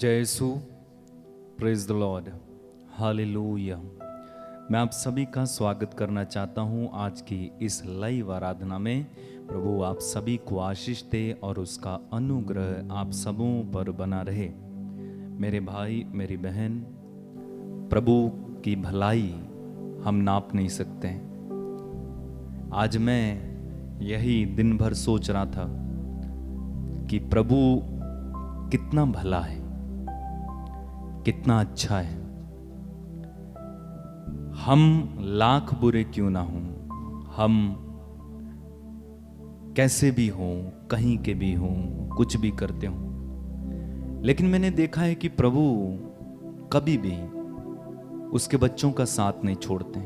Jesus praise the Lord hallelujah मैं आप सभी का स्वागत करना चाहता हूँ आज की इस लाइव आराधना में। प्रभु, आप सभी को आशीष दे और उसका अनुग्रह आप सबों पर बना रहे। मेरे भाई, मेरी बहन, प्रभु की भलाई हम नाप नहीं सकते। आज मैं यही दिन भर सोच रहा था कि प्रभु कितना भला है। कितना अच्छा है। हम लाख बुरे क्यों ना हों? हम कैसे भी हों, कहीं के भी हों, कुछ भी करते हों। लेकिन मैंने देखा है कि प्रभु कभी भी उसके बच्चों का साथ नहीं छोड़ते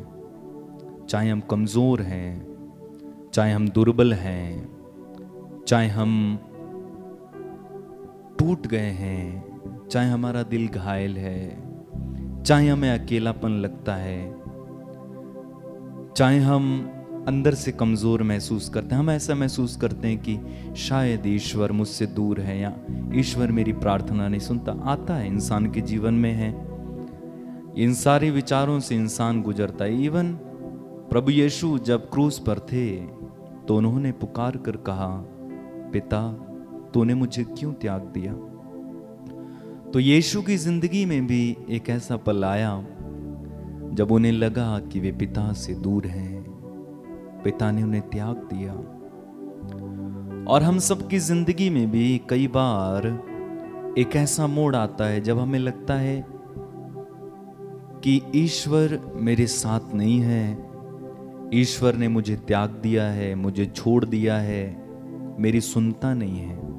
चाहे हम कमज़ोर हैं, चाहे हम दुर्बल हैं, चाहे हम टूट गए हैं चाहे हमारा दिल घायल है, चाहे हमें अकेलापन लगता है, चाहे हम अंदर से कमज़ोर महसूस करते हैं, हम ऐसा महसूस करते हैं कि शायद ईश्वर मुझसे दूर है या ईश्वर मेरी प्रार्थना नहीं सुनता, आता है, इंसान के जीवन में है। इन सारे विचारों से इंसान गुजरता है। इवन प्रभु यीशु जब क्रूस पर थे तो उन्होंने पुकार कर कहा, पिता, तूने मुझे क्यों त्याग दिया? तो यीशु की ज़िंदगी में भी एक ऐसा पल आया जब उन्हें लगा कि वे पिता से दूर हैं। पिता ने उन्हें त्याग दिया। और हम सबकी ज़िंदगी में भी कई बार एक ऐसा मोड़ आता है जब हमें लगता है कि ईश्वर मेरे साथ नहीं है। ईश्वर ने मुझे त्याग दिया है, मुझे छोड़ दिया है, मेरी सुनता नहीं है।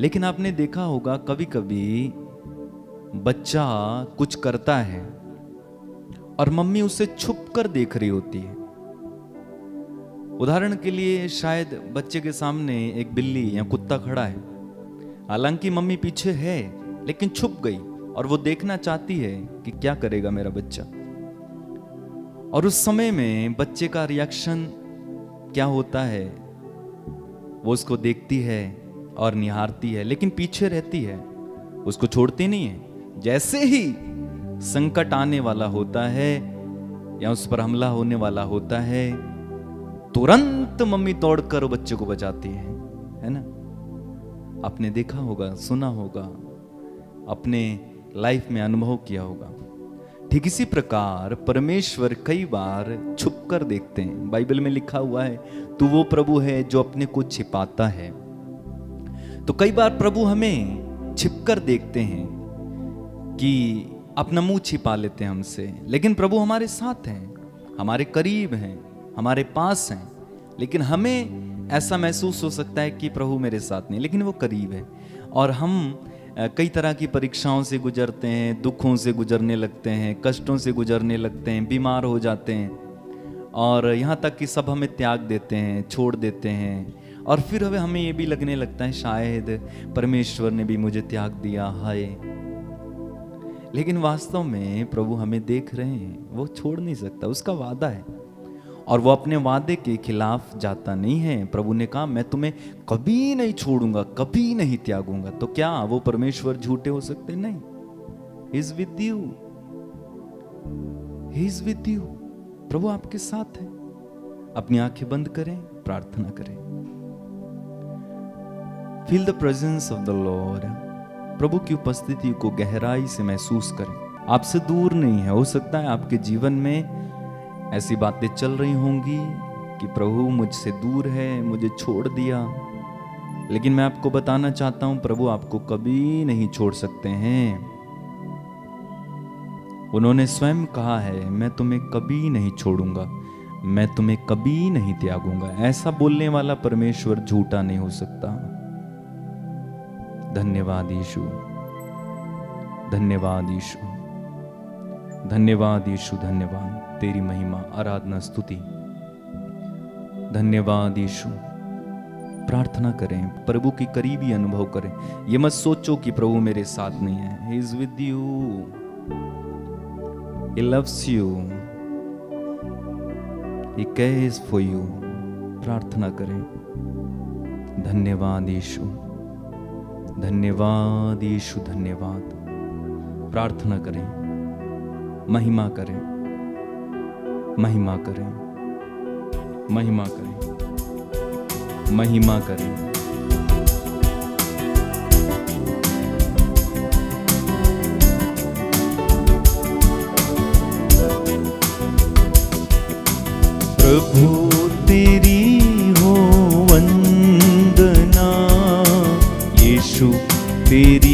लेकिन आपने देखा होगा कभी कभी बच्चा कुछ करता है और मम्मी उसे छुप कर देख रही होती है। उदाहरण के लिए शायद बच्चे के सामने एक बिल्ली या कुत्ता खड़ा है। हालाँकि मम्मी पीछे है, लेकिन छुप गई और वो देखना चाहती है कि क्या करेगा मेरा बच्चा। और उस समय में बच्चे का रिएक्शन क्या होता है, वो उसको देखती है और निहारती है, लेकिन पीछे रहती है। उसको छोड़ती नहीं है। जैसे ही संकट आने वाला होता है या उस पर हमला होने वाला होता है, तुरंत मम्मी दौड़कर बच्चे को बचाती है है ना? आपने देखा होगा, सुना होगा, अपने लाइफ में अनुभव किया होगा। ठीक इसी प्रकार परमेश्वर कई बार छुप कर देखते हैं। बाइबल में लिखा हुआ है, तू वो प्रभु है जो अपने को छिपाता है। तो कई बार प्रभु हमें छिपकर देखते हैं कि अपना मुँह छिपा लेते हैं हमसे। लेकिन प्रभु हमारे साथ हैं, हमारे करीब हैं, हमारे पास हैं। लेकिन हमें ऐसा महसूस हो सकता है कि प्रभु मेरे साथ नहीं, लेकिन वो करीब है। और हम कई तरह की परीक्षाओं से गुजरते हैं, दुखों से गुजरने लगते हैं, कष्टों से गुजरने लगते हैं, बीमार हो जाते हैं। और यहाँ तक कि सब हमें त्याग देते हैं, छोड़ देते हैं। और फिर हमें हमें ये भी लगने लगता है, शायद परमेश्वर ने भी मुझे त्याग दिया, हाय। लेकिन वास्तव में प्रभु हमें देख रहे हैं, वो छोड़ नहीं सकता, उसका वादा है। और वो अपने वादे के खिलाफ जाता नहीं है। प्रभु ने कहा, मैं तुम्हें कभी नहीं छोड़ूँगा, कभी नहीं त्यागूँगा। तो क्या वो परमेश्वर झूठे हो सकते? नहीं। Is with you is with you प्रभु आपके साथ है। अपनी आँखें बंद करें, प्रार्थना करें। Feel the presence of the Lord प्रभु की उपस्थिति को गहराई से महसूस करें। आपसे दूर नहीं है। हो सकता है आपके जीवन में ऐसी बातें चल रही होंगी कि प्रभु मुझसे दूर है, मुझे छोड़ दिया। लेकिन मैं आपको बताना चाहता हूँ, प्रभु आपको कभी नहीं छोड़ सकते हैं। उन्होंने स्वयं कहा है, मैं तुम्हें कभी नहीं छोड़ूँगा। मैं तुम्हें कभी नहीं त्यागूँगा। ऐसा बोलने वाला परमेश्वर झूठा नहीं हो सकता। धन्यवाद यीशु। धन्यवाद यीशु। धन्यवाद यीशु, धन्यवाद। तेरी महिमा, आराधना, स्तुति। धन्यवाद यीशु। प्रार्थना करें, प्रभु की करीबी अनुभव करें। ये मत सोचो कि प्रभु मेरे साथ नहीं है। He is with you he loves you he cares for you प्रार्थना करें। धन्यवाद यीशु। धन्यवाद यीशु धन्यवाद। प्रार्थना करें महिमा करें महिमा करें महिमा करें महिमा करें। प्रभु CD.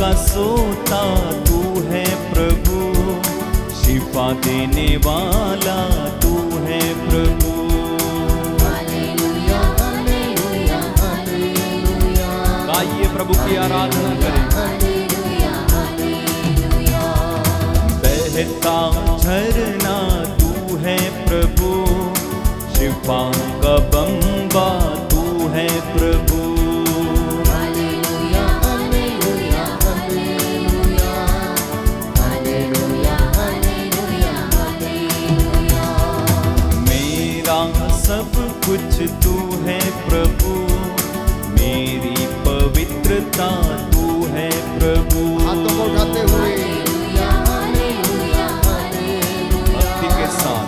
का सोता तू है प्रभु। शिफा देने वाला तू है प्रभु। आइए प्रभु की आराधना करें। बहता झरना तू है प्रभु। शिफा प्रभु। हाथों को उठाते हुए। भक्ति के साथ।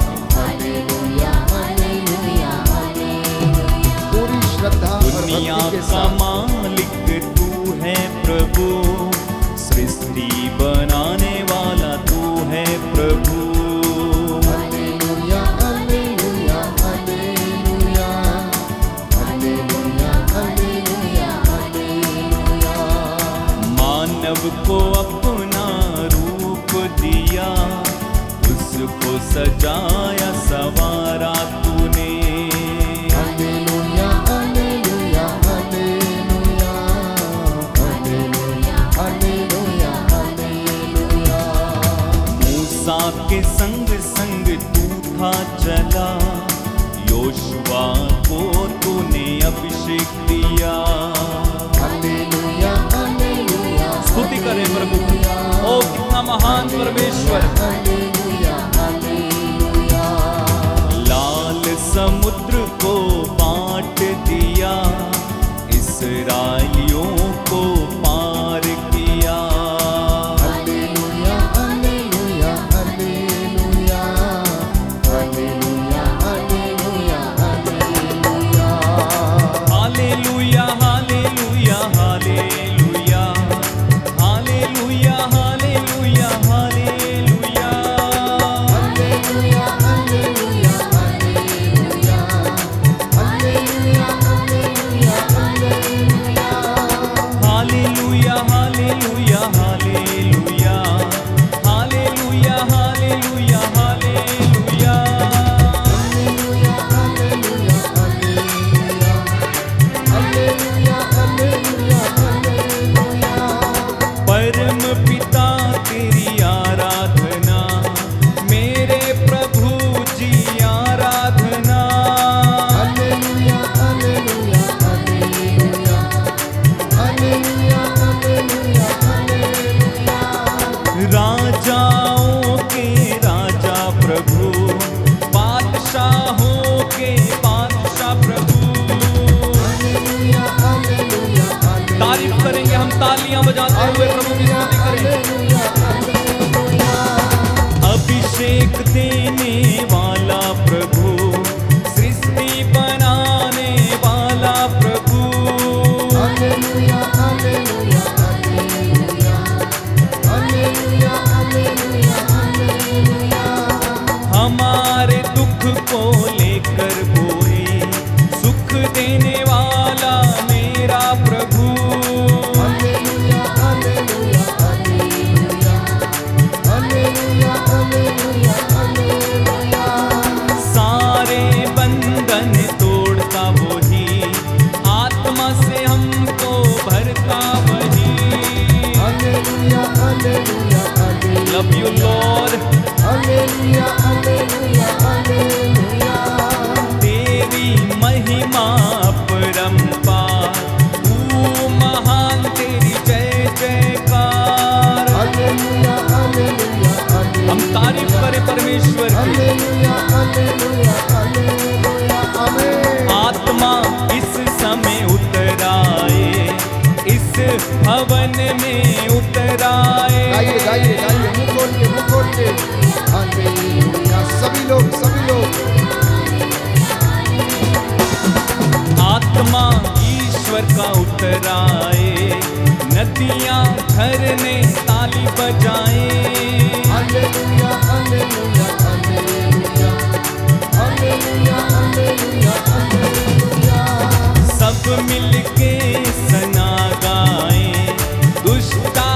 पूरी श्रद्धा दुनिया का सजाया सवारा तूने। मूसा के संग संग तू था चला योशुआ को तूने अभिषेक दिया। स्तुति करें प्रभु। ओ कितना महान परमेश्वर। बजाते हुए प्रभु की स्तुति करें। गाइए गाइए गाइए मुँह मुँह हाँ सभी लोग सभी लोग। आत्मा ईश्वर का उतराए नदियाँ झरने ताली बजाए। Hallelujah hallelujah hallelujah. Hallelujah hallelujah hallelujah. सब मिलके सना गाए दुष्टा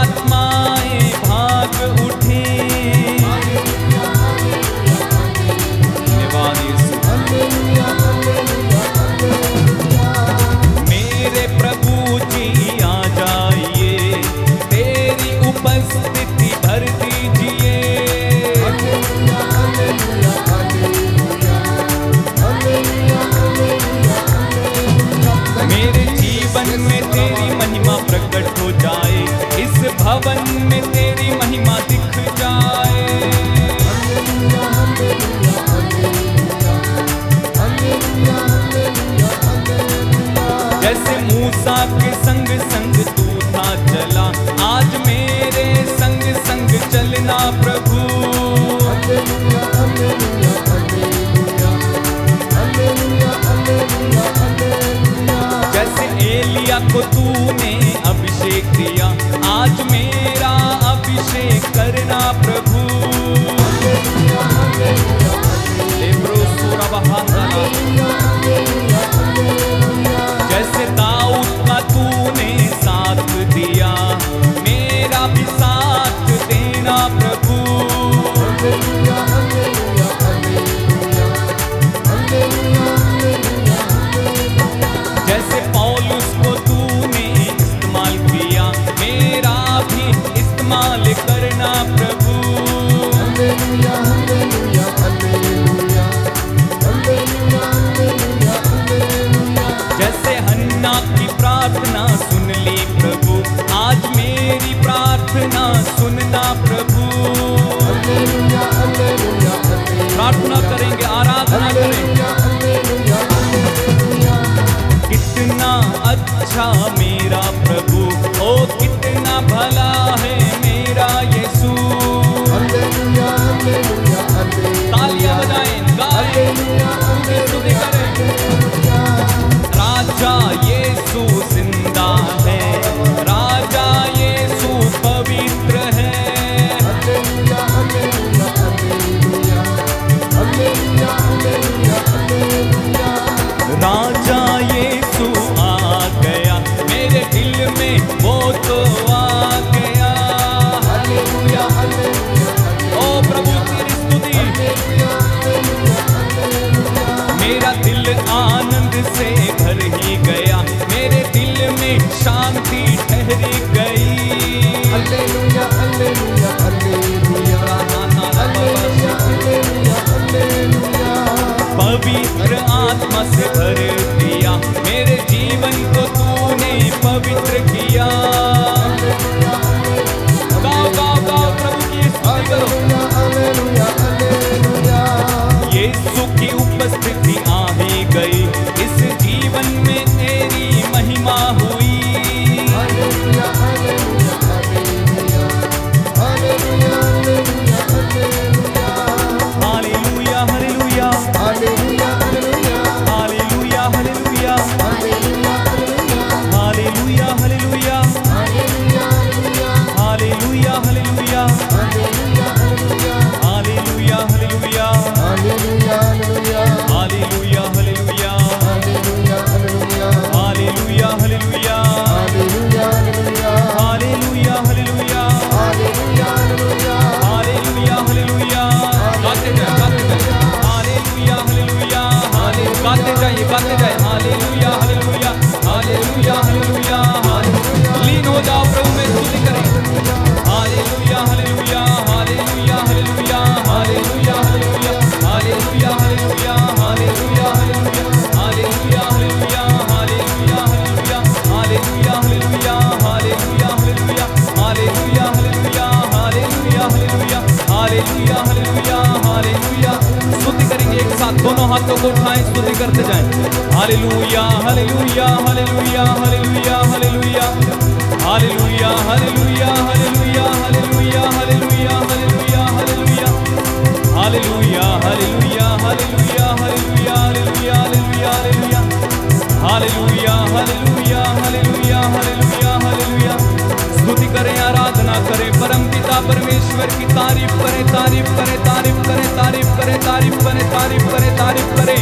करे, तारीफ़ करे तारीफ़ करे तारीफ़ करे तारीफ़ करे तारीफ़ करे।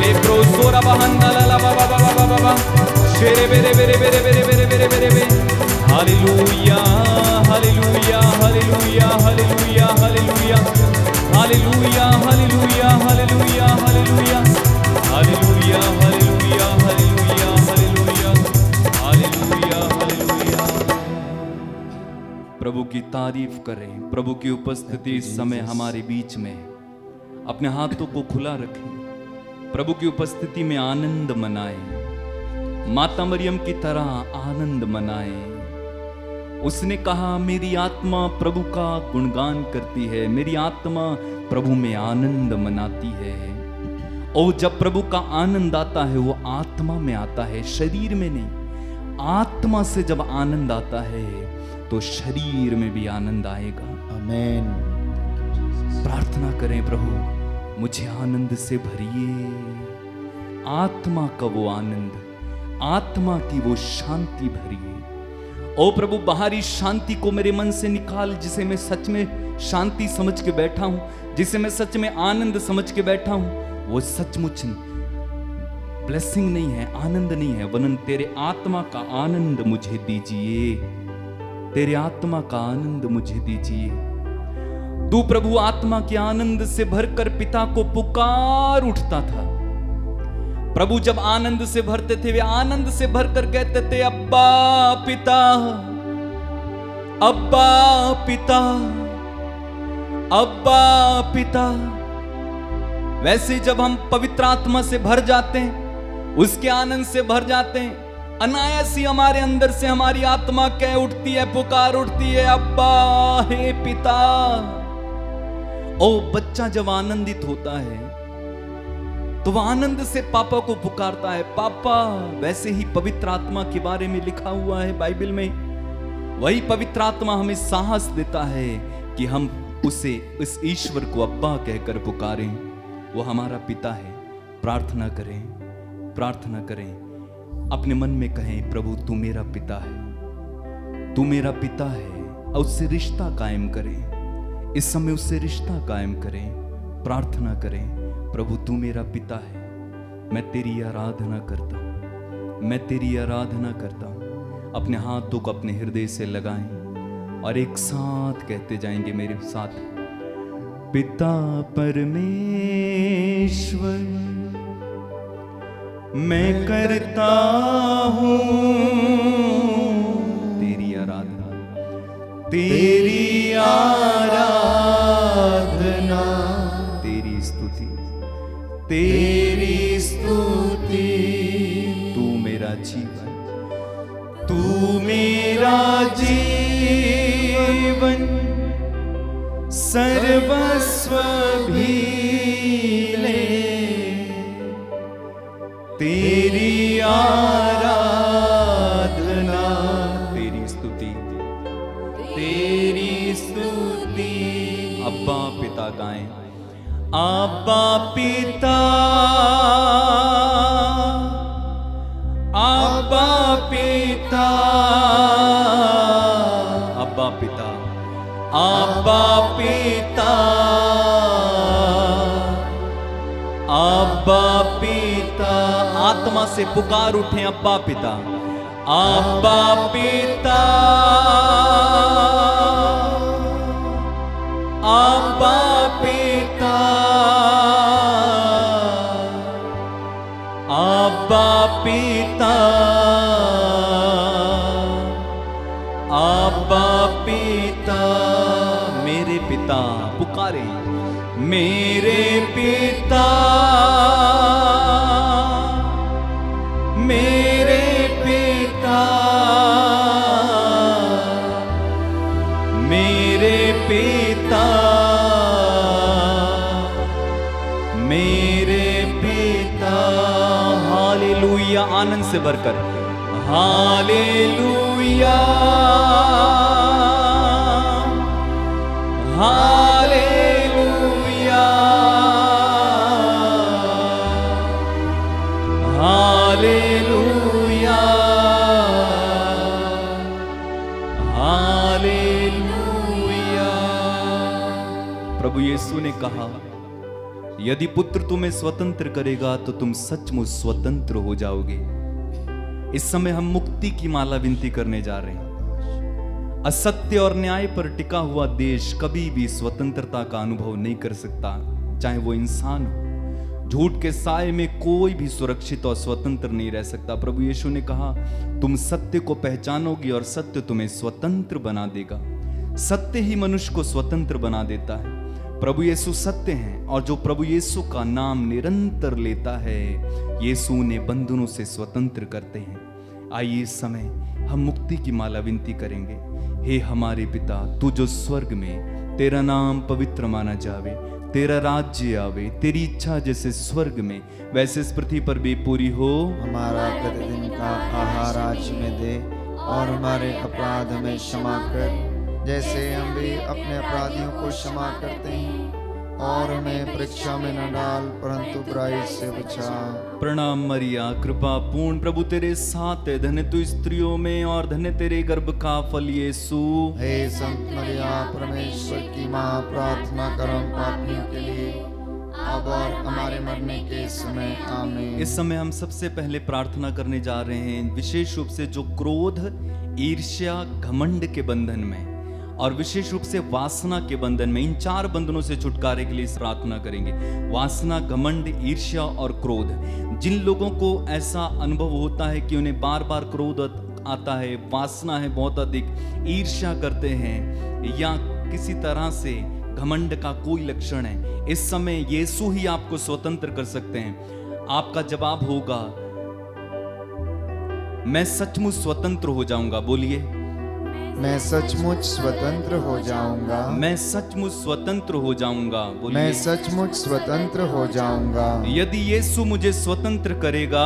लेप्रो सोरा बहन दला बाबा बाबा बाबा शेरे बेरे बेरे बेरे बेरे बेरे बेरे बेरे। हालेलुया। की तारीफ़ करें। प्रभु की उपस्थिति इस समय हमारे बीच में। अपने हाथों को खुला रखें। प्रभु की उपस्थिति में आनंद मनाएँ। माता मरियम की तरह आनंद मनाएँ। उसने कहा मेरी आत्मा प्रभु का गुणगान करती है। मेरी आत्मा प्रभु में आनंद मनाती है। और जब प्रभु का आनंद आता है वो आत्मा में आता है शरीर में नहीं। आत्मा से जब आनंद आता है तो शरीर में भी आनंद आएगा। Amen. प्रार्थना करें प्रभु मुझे आनंद से भरिए। आत्मा का वो आनंद आत्मा की वो शांति भरिए। ओ प्रभु बाहरी शांति को मेरे मन से निकाल जिसे मैं सच में शांति समझ के बैठा हूँ जिसे मैं सच में आनंद समझ के बैठा हूँ वो सचमुच ब्लेसिंग नहीं है आनंद नहीं है वरन तेरे आत्मा का आनंद मुझे दीजिए। तेरे आत्मा का आनंद मुझे दीजिए। तू प्रभु आत्मा के आनंद से भरकर पिता को पुकार उठता था। प्रभु जब आनंद से भरते थे, वे आनंद से भरकर कहते थे, अब्बा, पिता अब्बा पिता अब्बा, पिता। वैसे जब हम पवित्र आत्मा से भर जाते हैं, उसके आनंद से भर जाते हैं अनायास ही हमारे अंदर से हमारी आत्मा कह उठती है, पुकार उठती है, अब्बा, हे पिता। ओ, बच्चा जब आनंदित होता है तो वह आनंद से पापा को पुकारता है। पापा, वैसे ही पवित्र आत्मा के बारे में लिखा हुआ है बाइबल में। वही पवित्र आत्मा हमें साहस देता है कि हम उसे इस ईश्वर को अब्बा कहकर पुकारें। वो हमारा पिता है। प्रार्थना करें प्रार्थना करें। अपने मन में कहें, प्रभु, तू मेरा पिता है। तू मेरा पिता है और उससे रिश्ता कायम करें। इस समय उससे रिश्ता कायम करें, प्रार्थना करें, प्रभु, तू मेरा पिता है। मैं तेरी आराधना करता हूँ। मैं तेरी आराधना करता हूँ। अपने हाथों को अपने हृदय से लगाएँ और एक साथ कहते जाएँगे, मेरे साथ पिता परमेश्वर मैं करता हूँ। तेरी आराधना। तेरी आराधना। तेरी स्तुति। तेरी स्तुति। तू मेरा जीवन। तू मेरा जीवन। सर्वस्व भी। तेरी आ से पुकार उठे अब्बा पिता। अब्बा पिता। अब्बा पिता। अब्बा पिता। अब्बा पिता। मेरे पिता, पुकारे। मेरे पिता। भरकर हालेलुया। हालेलुया। हालेलुया। हालेलुया। कहा यदि पुत्र तुम्हें स्वतंत्र करेगा तो तुम सचमुच स्वतंत्र हो जाओगे। इस समय हम मुक्ति की माला विनती करने जा रहे हैं। असत्य और न्याय पर टिका हुआ देश कभी भी स्वतंत्रता का अनुभव नहीं कर सकता, चाहे वो इंसान हो। झूठ के साय में कोई भी सुरक्षित और स्वतंत्र नहीं रह सकता। प्रभु यीशु ने कहा, तुम सत्य को पहचानोगी और सत्य तुम्हें स्वतंत्र बना देगा। सत्य ही मनुष्य को स्वतंत्र बना देता है। प्रभु यीशु सत्य हैं और जो प्रभु यीशु का नाम निरंतर लेता है, यीशु उन्हें बंधनों से स्वतंत्र करते हैं। आइए इस समय हम मुक्ति की माला विनती करेंगे। हे हमारे पिता, तू जो स्वर्ग में तेरा नाम पवित्र माना जावे, तेरा राज्य आवे, तेरी इच्छा जैसे स्वर्ग में, वैसे इस पृथ्वी पर भी पूरी हो। हमारा प्रतिदिन का आहार आज में दे और हमारे अपराध हमें क्षमा कर, जैसे हम भी अपने अपराधियों को क्षमा करते हैं। और हमें परीक्षा में न डाल परंतु बुराई से बचा। प्रणाम मरिया कृपा पूर्ण। प्रभु तेरे साथ है धन्य तू स्त्रियों में और धन्य तेरे गर्भ का फल यीशु। हे संत मरिया परमेश्वर की माँ प्रार्थना करो पापियों के लिए अब और हमारे मरने के समय आमीन। इस समय हम सबसे पहले प्रार्थना करने जा रहे हैं विशेष रूप से जो क्रोध ईर्ष्या घमंड के बंधन में। और विशेष रूप से वासना के बंधन में इन चार बंधनों से छुटकारे के लिए प्रार्थना करेंगे। वासना, घमंड, ईर्ष्या और क्रोध। जिन लोगों को ऐसा अनुभव होता है कि उन्हें बार बार क्रोध आता है, वासना है बहुत अधिक, ईर्ष्या करते हैं, या किसी तरह से घमंड का कोई लक्षण है, इस समय यीशु ही आपको स्वतंत्र कर सकते हैं। आपका जवाब होगा, मैं सचमुच स्वतंत्र हो जाऊँगा। बोलिए। मैं सचमुच स्वतंत्र हो जाऊँगा। मैं सचमुच स्वतंत्र हो जाऊँगा मैं सचमुच स्वतंत्र हो जाऊँगा। यदि यीशु मुझे स्वतंत्र करेगा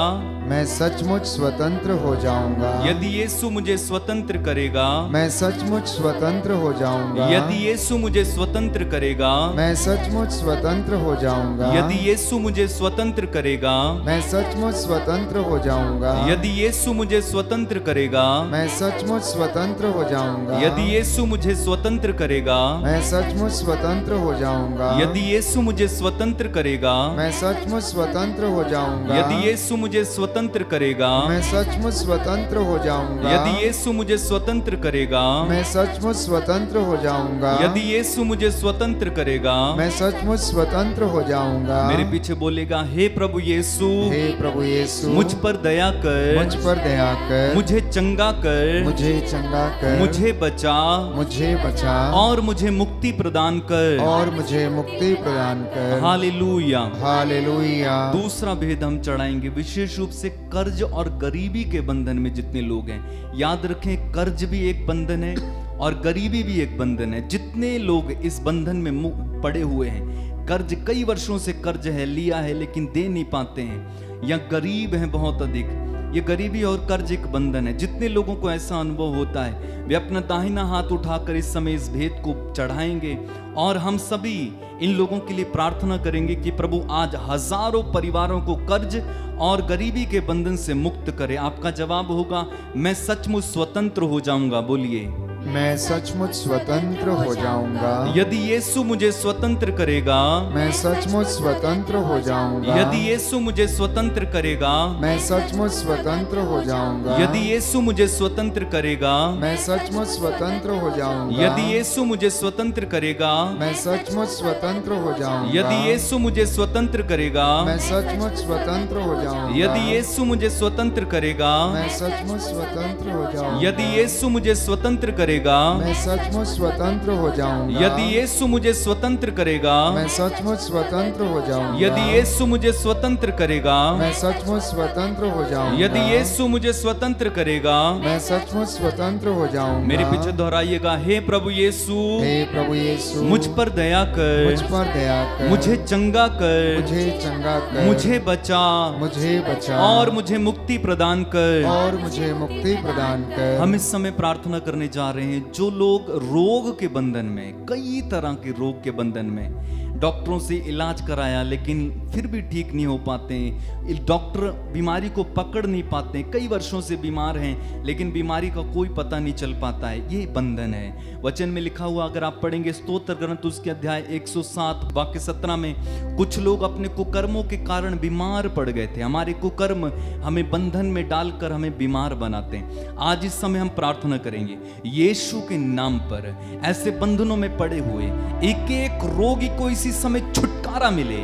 मैं सचमुच स्वतंत्र हो जाऊँगा। यदि यीशु मुझे स्वतंत्र करेगा मैं सचमुच स्वतंत्र हो जाऊँगा। यदि यीशु मुझे स्वतंत्र करेगा मैं सचमुच स्वतंत्र हो जाऊँगा। यदि यीशु मुझे स्वतंत्र करेगा मैं सचमुच स्वतंत्र हो जाऊँगा। यदि यीशु मुझे स्वतंत्र करेगा मैं सचमुच स्वतंत्र हो जाऊँगा यदि यीशु मुझे स्वतंत्र करेगा मैं सचमुच स्वतंत्र हो जाऊँगा। यदि यीशु मुझे स्वतंत्र करेगा मैं सचमुच स्वतंत्र हो जाऊँगा। यदि यीशु मुझे स्वतंत्र करेगा मैं सचमुच स्वतंत्र हो जाऊँगा। यदि यीशु मुझे स्वतंत्र करेगा मैं सचमुच स्वतंत्र हो जाऊँगा। यदि यीशु मुझे स्वतंत्र करेगा मैं सचमुच स्वतंत्र हो जाऊँगा। मेरे पीछे बोलेगा हे प्रभु यीशु हे प्रभु यीशु मुझ पर दया कर मुझ पर दया कर मुझे चंगा कर मुझे चंगा कर मुझे बचा। मुझे बचा। और मुझे मुक्ति प्रदान कर। और मुझे मुक्ति प्रदान कर। हालेलुया। हालेलुया। दूसरा भेद हम चढ़ाएँगे। विशेष रूप से कर्ज और गरीबी के बंधन में जितने लोग हैं याद रखें कर्ज भी एक बंधन है और गरीबी भी एक बंधन है। जितने लोग इस बंधन में पड़े हुए हैं कर्ज कई वर्षों से कर्ज है लिया है लेकिन दे नहीं पाते हैं। या गरीब हैं बहुत अधिक ये गरीबी और कर्ज एक बंधन है। जितने लोगों को ऐसा अनुभव होता है, वे अपना दाहिना हाथ उठाकर इस समय इस भेद को चढ़ाएँगे और हम सभी इन लोगों के लिए प्रार्थना करेंगे कि प्रभु आज हज़ारों परिवारों को कर्ज और गरीबी के बंधन से मुक्त करे। आपका जवाब होगा, मैं सचमुच स्वतंत्र हो जाऊँगा। बोलिए। मैं सचमुच स्वतंत्र हो जाऊँगा। यदि यीशु मुझे स्वतंत्र करेगा मैं सचमुच स्वतंत्र हो जाऊँगा। यदि यीशु मुझे स्वतंत्र करेगा मैं सचमुच स्वतंत्र हो जाऊँगा। यदि यीशु मुझे स्वतंत्र करेगा मैं सचमुच स्वतंत्र हो जाऊँगा। यदि यीशु मुझे स्वतंत्र करेगा मैं सचमुच स्वतंत्र हो जाऊँगा। यदि यीशु मुझे स्वतंत्र करेगा मैं सचमुच स्वतंत्र हो जाऊँगा। यदि यीशु मुझे स्वतंत्र करेगा मैं सचमुच स्वतंत्र हो जाऊँगा। यदि यीशु मुझे स्वतंत्र करेगा मैं सचमुच स्वतंत्र हो जाऊँगा। यदि यीशु मुझे स्वतंत्र करेगा। मैं सचमुच स्वतंत्र हो जाऊँगा। यदि यीशु मुझे स्वतंत्र करेगा। मैं सचमुच स्वतंत्र हो जाऊँगा। यदि यीशु मुझे स्वतंत्र करेगा। मैं सचमुच स्वतंत्र हो जाऊँगा। मेरे पीछे दोहराइएगा हे प्रभु यीशु हे प्रभु यीशु मुझ पर दया कर। मुझ पर दया कर। मुझे चंगा कर। मुझे चंगा कर। मुझे बचा। मुझे बचा। और मुझे मुक्ति प्रदान कर। और मुझे मुक्ति प्रदान कर। हम इस समय प्रार्थना करने जा रहे हैं जो लोग रोग के बंधन में कई तरह के रोग के बंधन में डॉक्टरों से इलाज कराया, लेकिन फिर भी ठीक नहीं हो पाते हैं। डॉक्टर बीमारी को पकड़ नहीं पाते कई वर्षों से बीमार हैं, लेकिन बीमारी का कोई पता नहीं चल पाता है। ये बंधन है। वचन में लिखा हुआ, अगर आप पढ़ेंगे स्तोत्र ग्रंथ, उसके अध्याय 107 वाक्य 17 में, कुछ लोग अपने कुकर्मों के कारण बीमार पड़ गए थे। हमारे कुकर्म हमें बंधन में डालकर हमें बीमार बनाते हैं। आज इस समय हम प्रार्थना करेंगे, यीशु के नाम पर। ऐसे बंधनों में पड़े हुए एक एक रोगी को इसी समय छुटकारा मिले।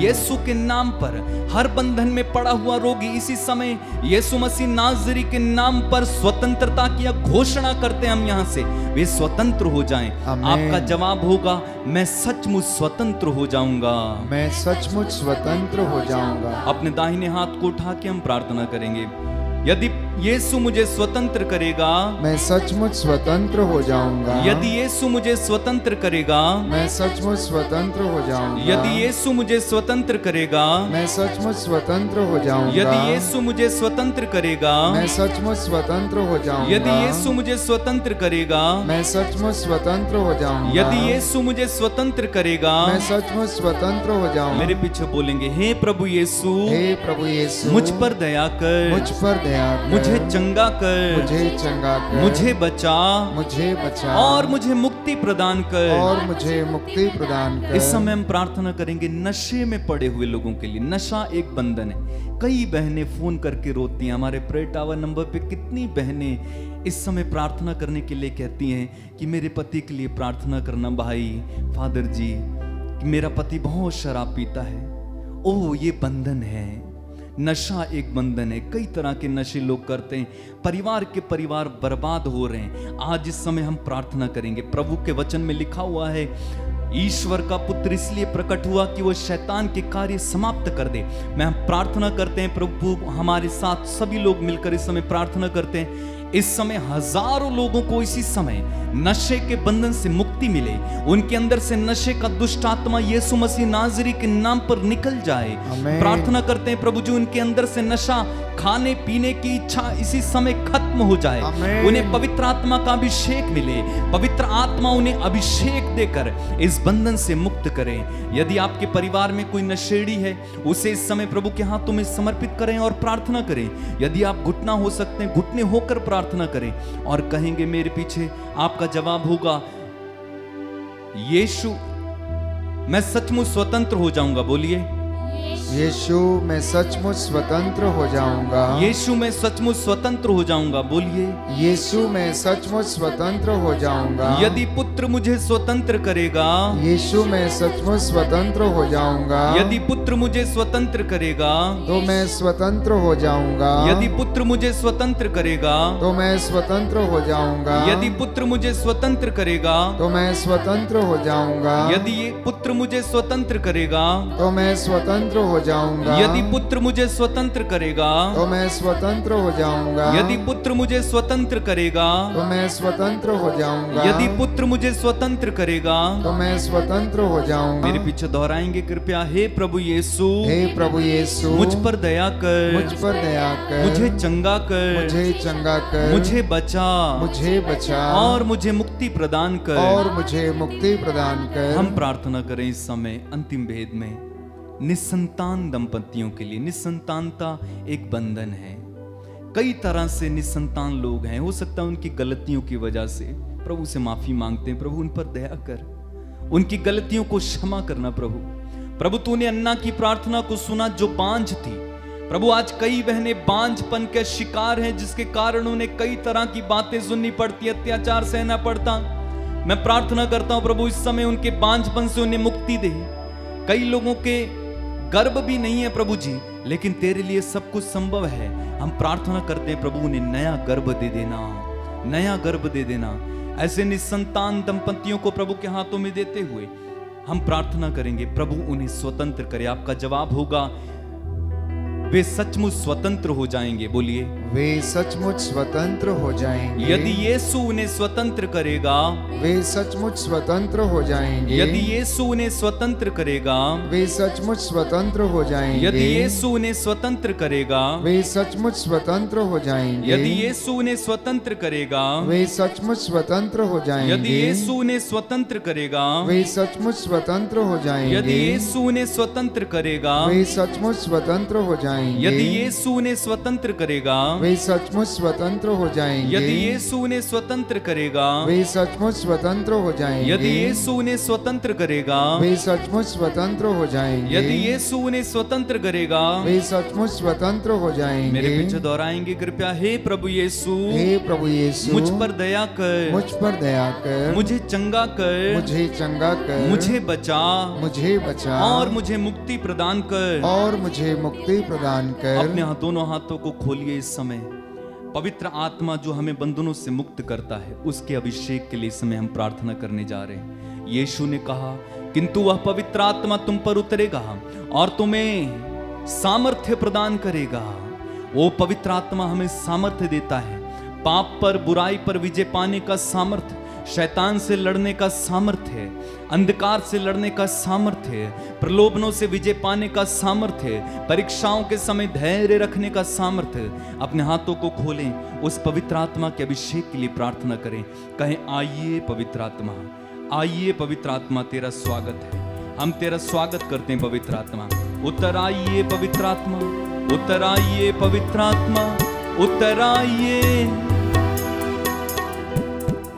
यीशु के नाम पर हर बंधन में पड़ा हुआ रोगी इसी समय यीशु मसीह नाजरी के नाम पर स्वतंत्रता की घोषणा करते हैं हम यहाँ से वे स्वतंत्र हो जाएँ। आपका जवाब होगा मैं सचमुच स्वतंत्र हो जाऊँगा। मैं सचमुच स्वतंत्र हो जाऊँगा। अपने दाहिने हाथ को उठा के हम प्रार्थना करेंगे। यदि यीशु मुझे स्वतंत्र करेगा। मैं सचमुच स्वतंत्र हो जाऊँगा। यदि यीशु मुझे स्वतंत्र करेगा। मैं सचमुच स्वतंत्र हो जाऊँगा। यदि यीशु मुझे स्वतंत्र करेगा। मैं सचमुच स्वतंत्र हो जाऊँगा। यदि यीशु मुझे स्वतंत्र करेगा। मैं सचमुच स्वतंत्र हो जाऊँगा। यदि यीशु मुझे स्वतंत्र करेगा। मैं सचमुच स्वतंत्र हो जाऊँगा। यदि यीशु मुझे स्वतंत्र करेगा। मैं सचमुच स्वतंत्र हो जाऊँगा। मेरे पीछे बोलेंगे हे प्रभु यीशु हे प्रभु यीशु मुझ पर दया कर। मुझ पर दया कर। मुझे चंगा कर मुझे चंगा कर मुझे बचा मुझे बचा और मुझे मुक्ति प्रदान कर। और मुझे मुक्ति प्रदान कर। इस समय हम प्रार्थना करेंगे नशे में पड़े हुए लोगों के लिए। नशा एक बंधन है। कई बहनें फ़ोन करके रोती हैं हमारे प्रे टावर नंबर पे कितनी बहनें इस समय प्रार्थना करने के लिए कहती हैं कि मेरे पति के लिए प्रार्थना करना भाई फादर जी कि मेरा पति बहुत शराब पीता है। ओ ये बंधन है। नशा एक बंधन है। कई तरह के नशे लोग करते हैं। परिवार के परिवार बर्बाद हो रहे हैं। आज इस समय हम प्रार्थना करेंगे। प्रभु के वचन में लिखा हुआ है, ईश्वर का पुत्र इसलिए प्रकट हुआ कि वो शैतान के कार्य समाप्त कर दे। मैं हम प्रार्थना करते हैं प्रभु, हमारे साथ सभी लोग मिलकर इस समय प्रार्थना करते हैं। इस समय हज़ारों लोगों को इसी समय नशे के बंधन से मुक्ति मिले। उनके अंदर से नशे का दुष्ट आत्मा यीशु मसीह नाजरी के नाम पर निकल जाए। प्रार्थना करते हैं प्रभु जी उनके अंदर से नशा खाने पीने की इच्छा इसी समय खत्म हो जाए। उन्हें पवित्र आत्मा का अभिषेक मिले। पवित्र आत्मा उन्हें अभिषेक देकर इस बंधन से मुक्त करे। यदि आपके परिवार में कोई नशेड़ी है उसे इस समय प्रभु के हाथों में समर्पित करें और प्रार्थना करें। यदि आप घुटना हो सकते हैं घुटने होकर प्रार्थना करें और कहेंगे, मेरे पीछे आपका जवाब होगा। यीशु, मैं सचमुच स्वतंत्र हो जाऊँगा। बोलिए। यीशु मैं सचमुच स्वतंत्र हो जाऊँगा। यीशु मैं सचमुच स्वतंत्र हो जाऊँगा। बोलिए। यीशु मैं सचमुच स्वतंत्र हो जाऊँगा। यदि पुत्र मुझे स्वतंत्र करेगा यीशु मैं सचमुच स्वतंत्र हो जाऊँगा। यदि पुत्र मुझे स्वतंत्र करेगा तो मैं स्वतंत्र हो जाऊँगा। यदि पुत्र मुझे स्वतंत्र करेगा तो मैं स्वतंत्र हो जाऊँगा। यदि पुत्र मुझे स्वतंत्र करेगा तो मैं स्वतंत्र हो जाऊँगा। यदि पुत्र मुझे स्वतंत्र करेगा तो मैं स्वतंत्र हो जाऊँगा। यदि पुत्र मुझे स्वतंत्र करेगा तो मैं स्वतंत्र हो जाऊँगा। यदि पुत्र मुझे स्वतंत्र करेगा तो मैं स्वतंत्र हो जाऊँगा। यदि पुत्र मुझे स्वतंत्र करेगा तो मैं स्वतंत्र हो जाऊँगा। मेरे पीछे दोहराएँगे कृपया हे प्रभु यीशु। हे प्रभु यीशु। मुझ पर दया कर। मुझ पर दया कर। मुझे चंगा कर। मुझे चंगा कर। मुझे बचा। मुझे बचा। और मुझे मुक्ति प्रदान कर। और मुझे मुक्ति प्रदान कर। हम प्रार्थना करें इस समय अंतिम भेद में। निसंतान दंपतियों के लिए। निसंतानता एक बंधन है। कई तरह से निसंतान लोग हैं। हो सकता है उनकी गलतियों की वजह से प्रभु से माफ़ी मांगते हैं। प्रभु, उन पर दया कर। उनकी गलतियों को क्षमा करना प्रभु। प्रभु, तूने अन्ना की प्रार्थना को सुना जो बांझ थी। प्रभु, आज कई बहनें बांझपन के शिकार हैं, जिसके कारण उन्हें कई तरह की बातें सुननी पड़ती अत्याचार सहना पड़ता। मैं प्रार्थना करता हूँ प्रभु, इस समय उनके बांझपन से उन्हें मुक्ति दे। कई लोगों के गर्भ भी नहीं है प्रभु जी लेकिन तेरे लिए सब कुछ संभव है। हम प्रार्थना करते हैं, प्रभु ने नया गर्भ दे देना। नया गर्भ दे देना। ऐसे निसंतान दंपतियों को प्रभु के हाथों में देते हुए हम प्रार्थना करेंगे, प्रभु, उन्हें स्वतंत्र करे। आपका जवाब होगा, वे सचमुच स्वतंत्र हो जाएँगे। बोलिए वे सचमुच स्वतंत्र हो जाएँगे। यदि यीशु उन्हें स्वतंत्र करेगा वे सचमुच स्वतंत्र हो जाएँगे। यदि यीशु उन्हें स्वतंत्र करेगा वे सचमुच स्वतंत्र हो जाएँगे। यदि यीशु उन्हें स्वतंत्र करेगा वे सचमुच स्वतंत्र हो जाएँगे। यदि यीशु उन्हें स्वतंत्र करेगा वे सचमुच स्वतंत्र हो जाएँगे। यदि यीशु उन्हें स्वतंत्र करेगा वे सचमुच स्वतंत्र हो जाएँगे। यदि यीशु उन्हें स्वतंत्र करेगा वे सचमुच स्वतंत्र हो जाएँगे। यदि यीशु उन्हें स्वतंत्र करेगा वे सचमुच स्वतंत्र हो जाएँगे। यदि यीशु उन्हें स्वतंत्र करेगा वे सचमुच स्वतंत्र हो जाएँगे। यदि यीशु उन्हें स्वतंत्र करेगा वे सचमुच स्वतंत्र हो जाएँगे। यदि यीशु उन्हें स्वतंत्र करेगा वे सचमुच स्वतंत्र हो जाएँगे। मेरे पीछे दोहराएँगे कृपया हे प्रभु यीशु हे प्रभु यीशु मुझ पर दया कर। मुझ पर दया कर। मुझे चंगा कर। मुझे चंगा कर। मुझे बचा। मुझे बचा। और मुझे मुक्ति प्रदान कर। और मुझे मुक्ति प्रदान कर। अपने दोनों हाथों को खोलिए इस समय। पवित्र आत्मा जो हमें बंधनों से मुक्त करता है, उसके अभिषेक के लिए समय हम प्रार्थना करने जा रहे हैं। यीशु ने कहा, किंतु वह पवित्र आत्मा तुम पर उतरेगा और तुम्हें सामर्थ्य प्रदान करेगा। वो पवित्र आत्मा हमें सामर्थ्य देता है। पाप पर, बुराई पर विजय पाने का सामर्थ्य, शैतान से लड़ने का सामर्थ्य अंधकार से लड़ने का सामर्थ्य प्रलोभनों से विजय पाने का सामर्थ्य परीक्षाओं के समय धैर्य रखने का सामर्थ्य अपने हाथों को खोलें, उस पवित्र आत्मा के अभिषेक के लिए प्रार्थना करें। कहें, आइए पवित्र आत्मा, आइए पवित्र आत्मा, तेरा स्वागत है। हम तेरा स्वागत करते हैं, पवित्र आत्मा। उत्तर आइए, पवित्र आत्मा उत्तर आइए, पवित्र आत्मा उत्तर आइए।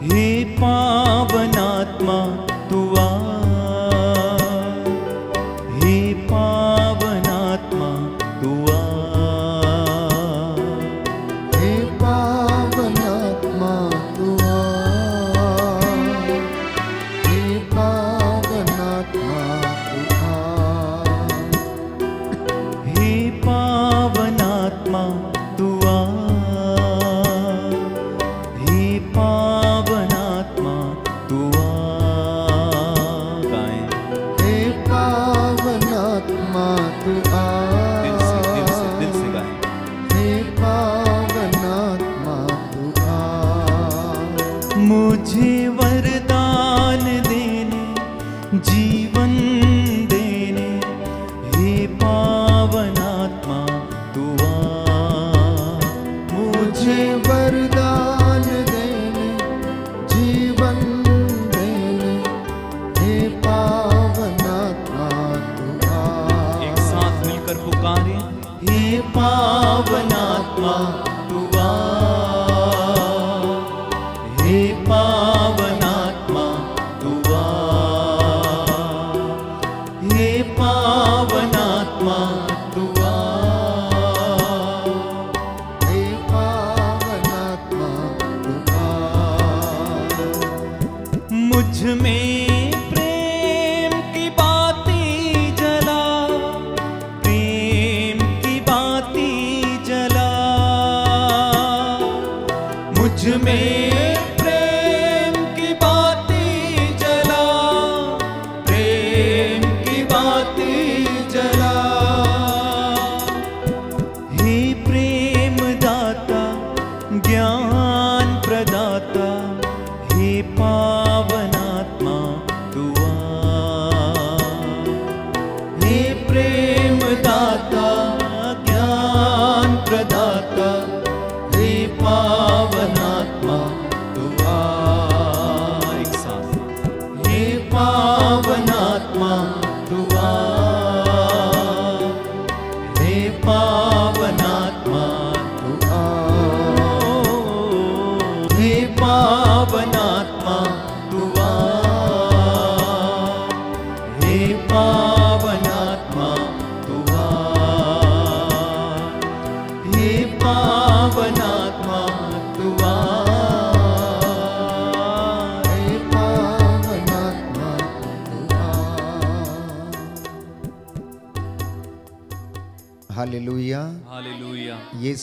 हे पावनात्मा तू आ। हे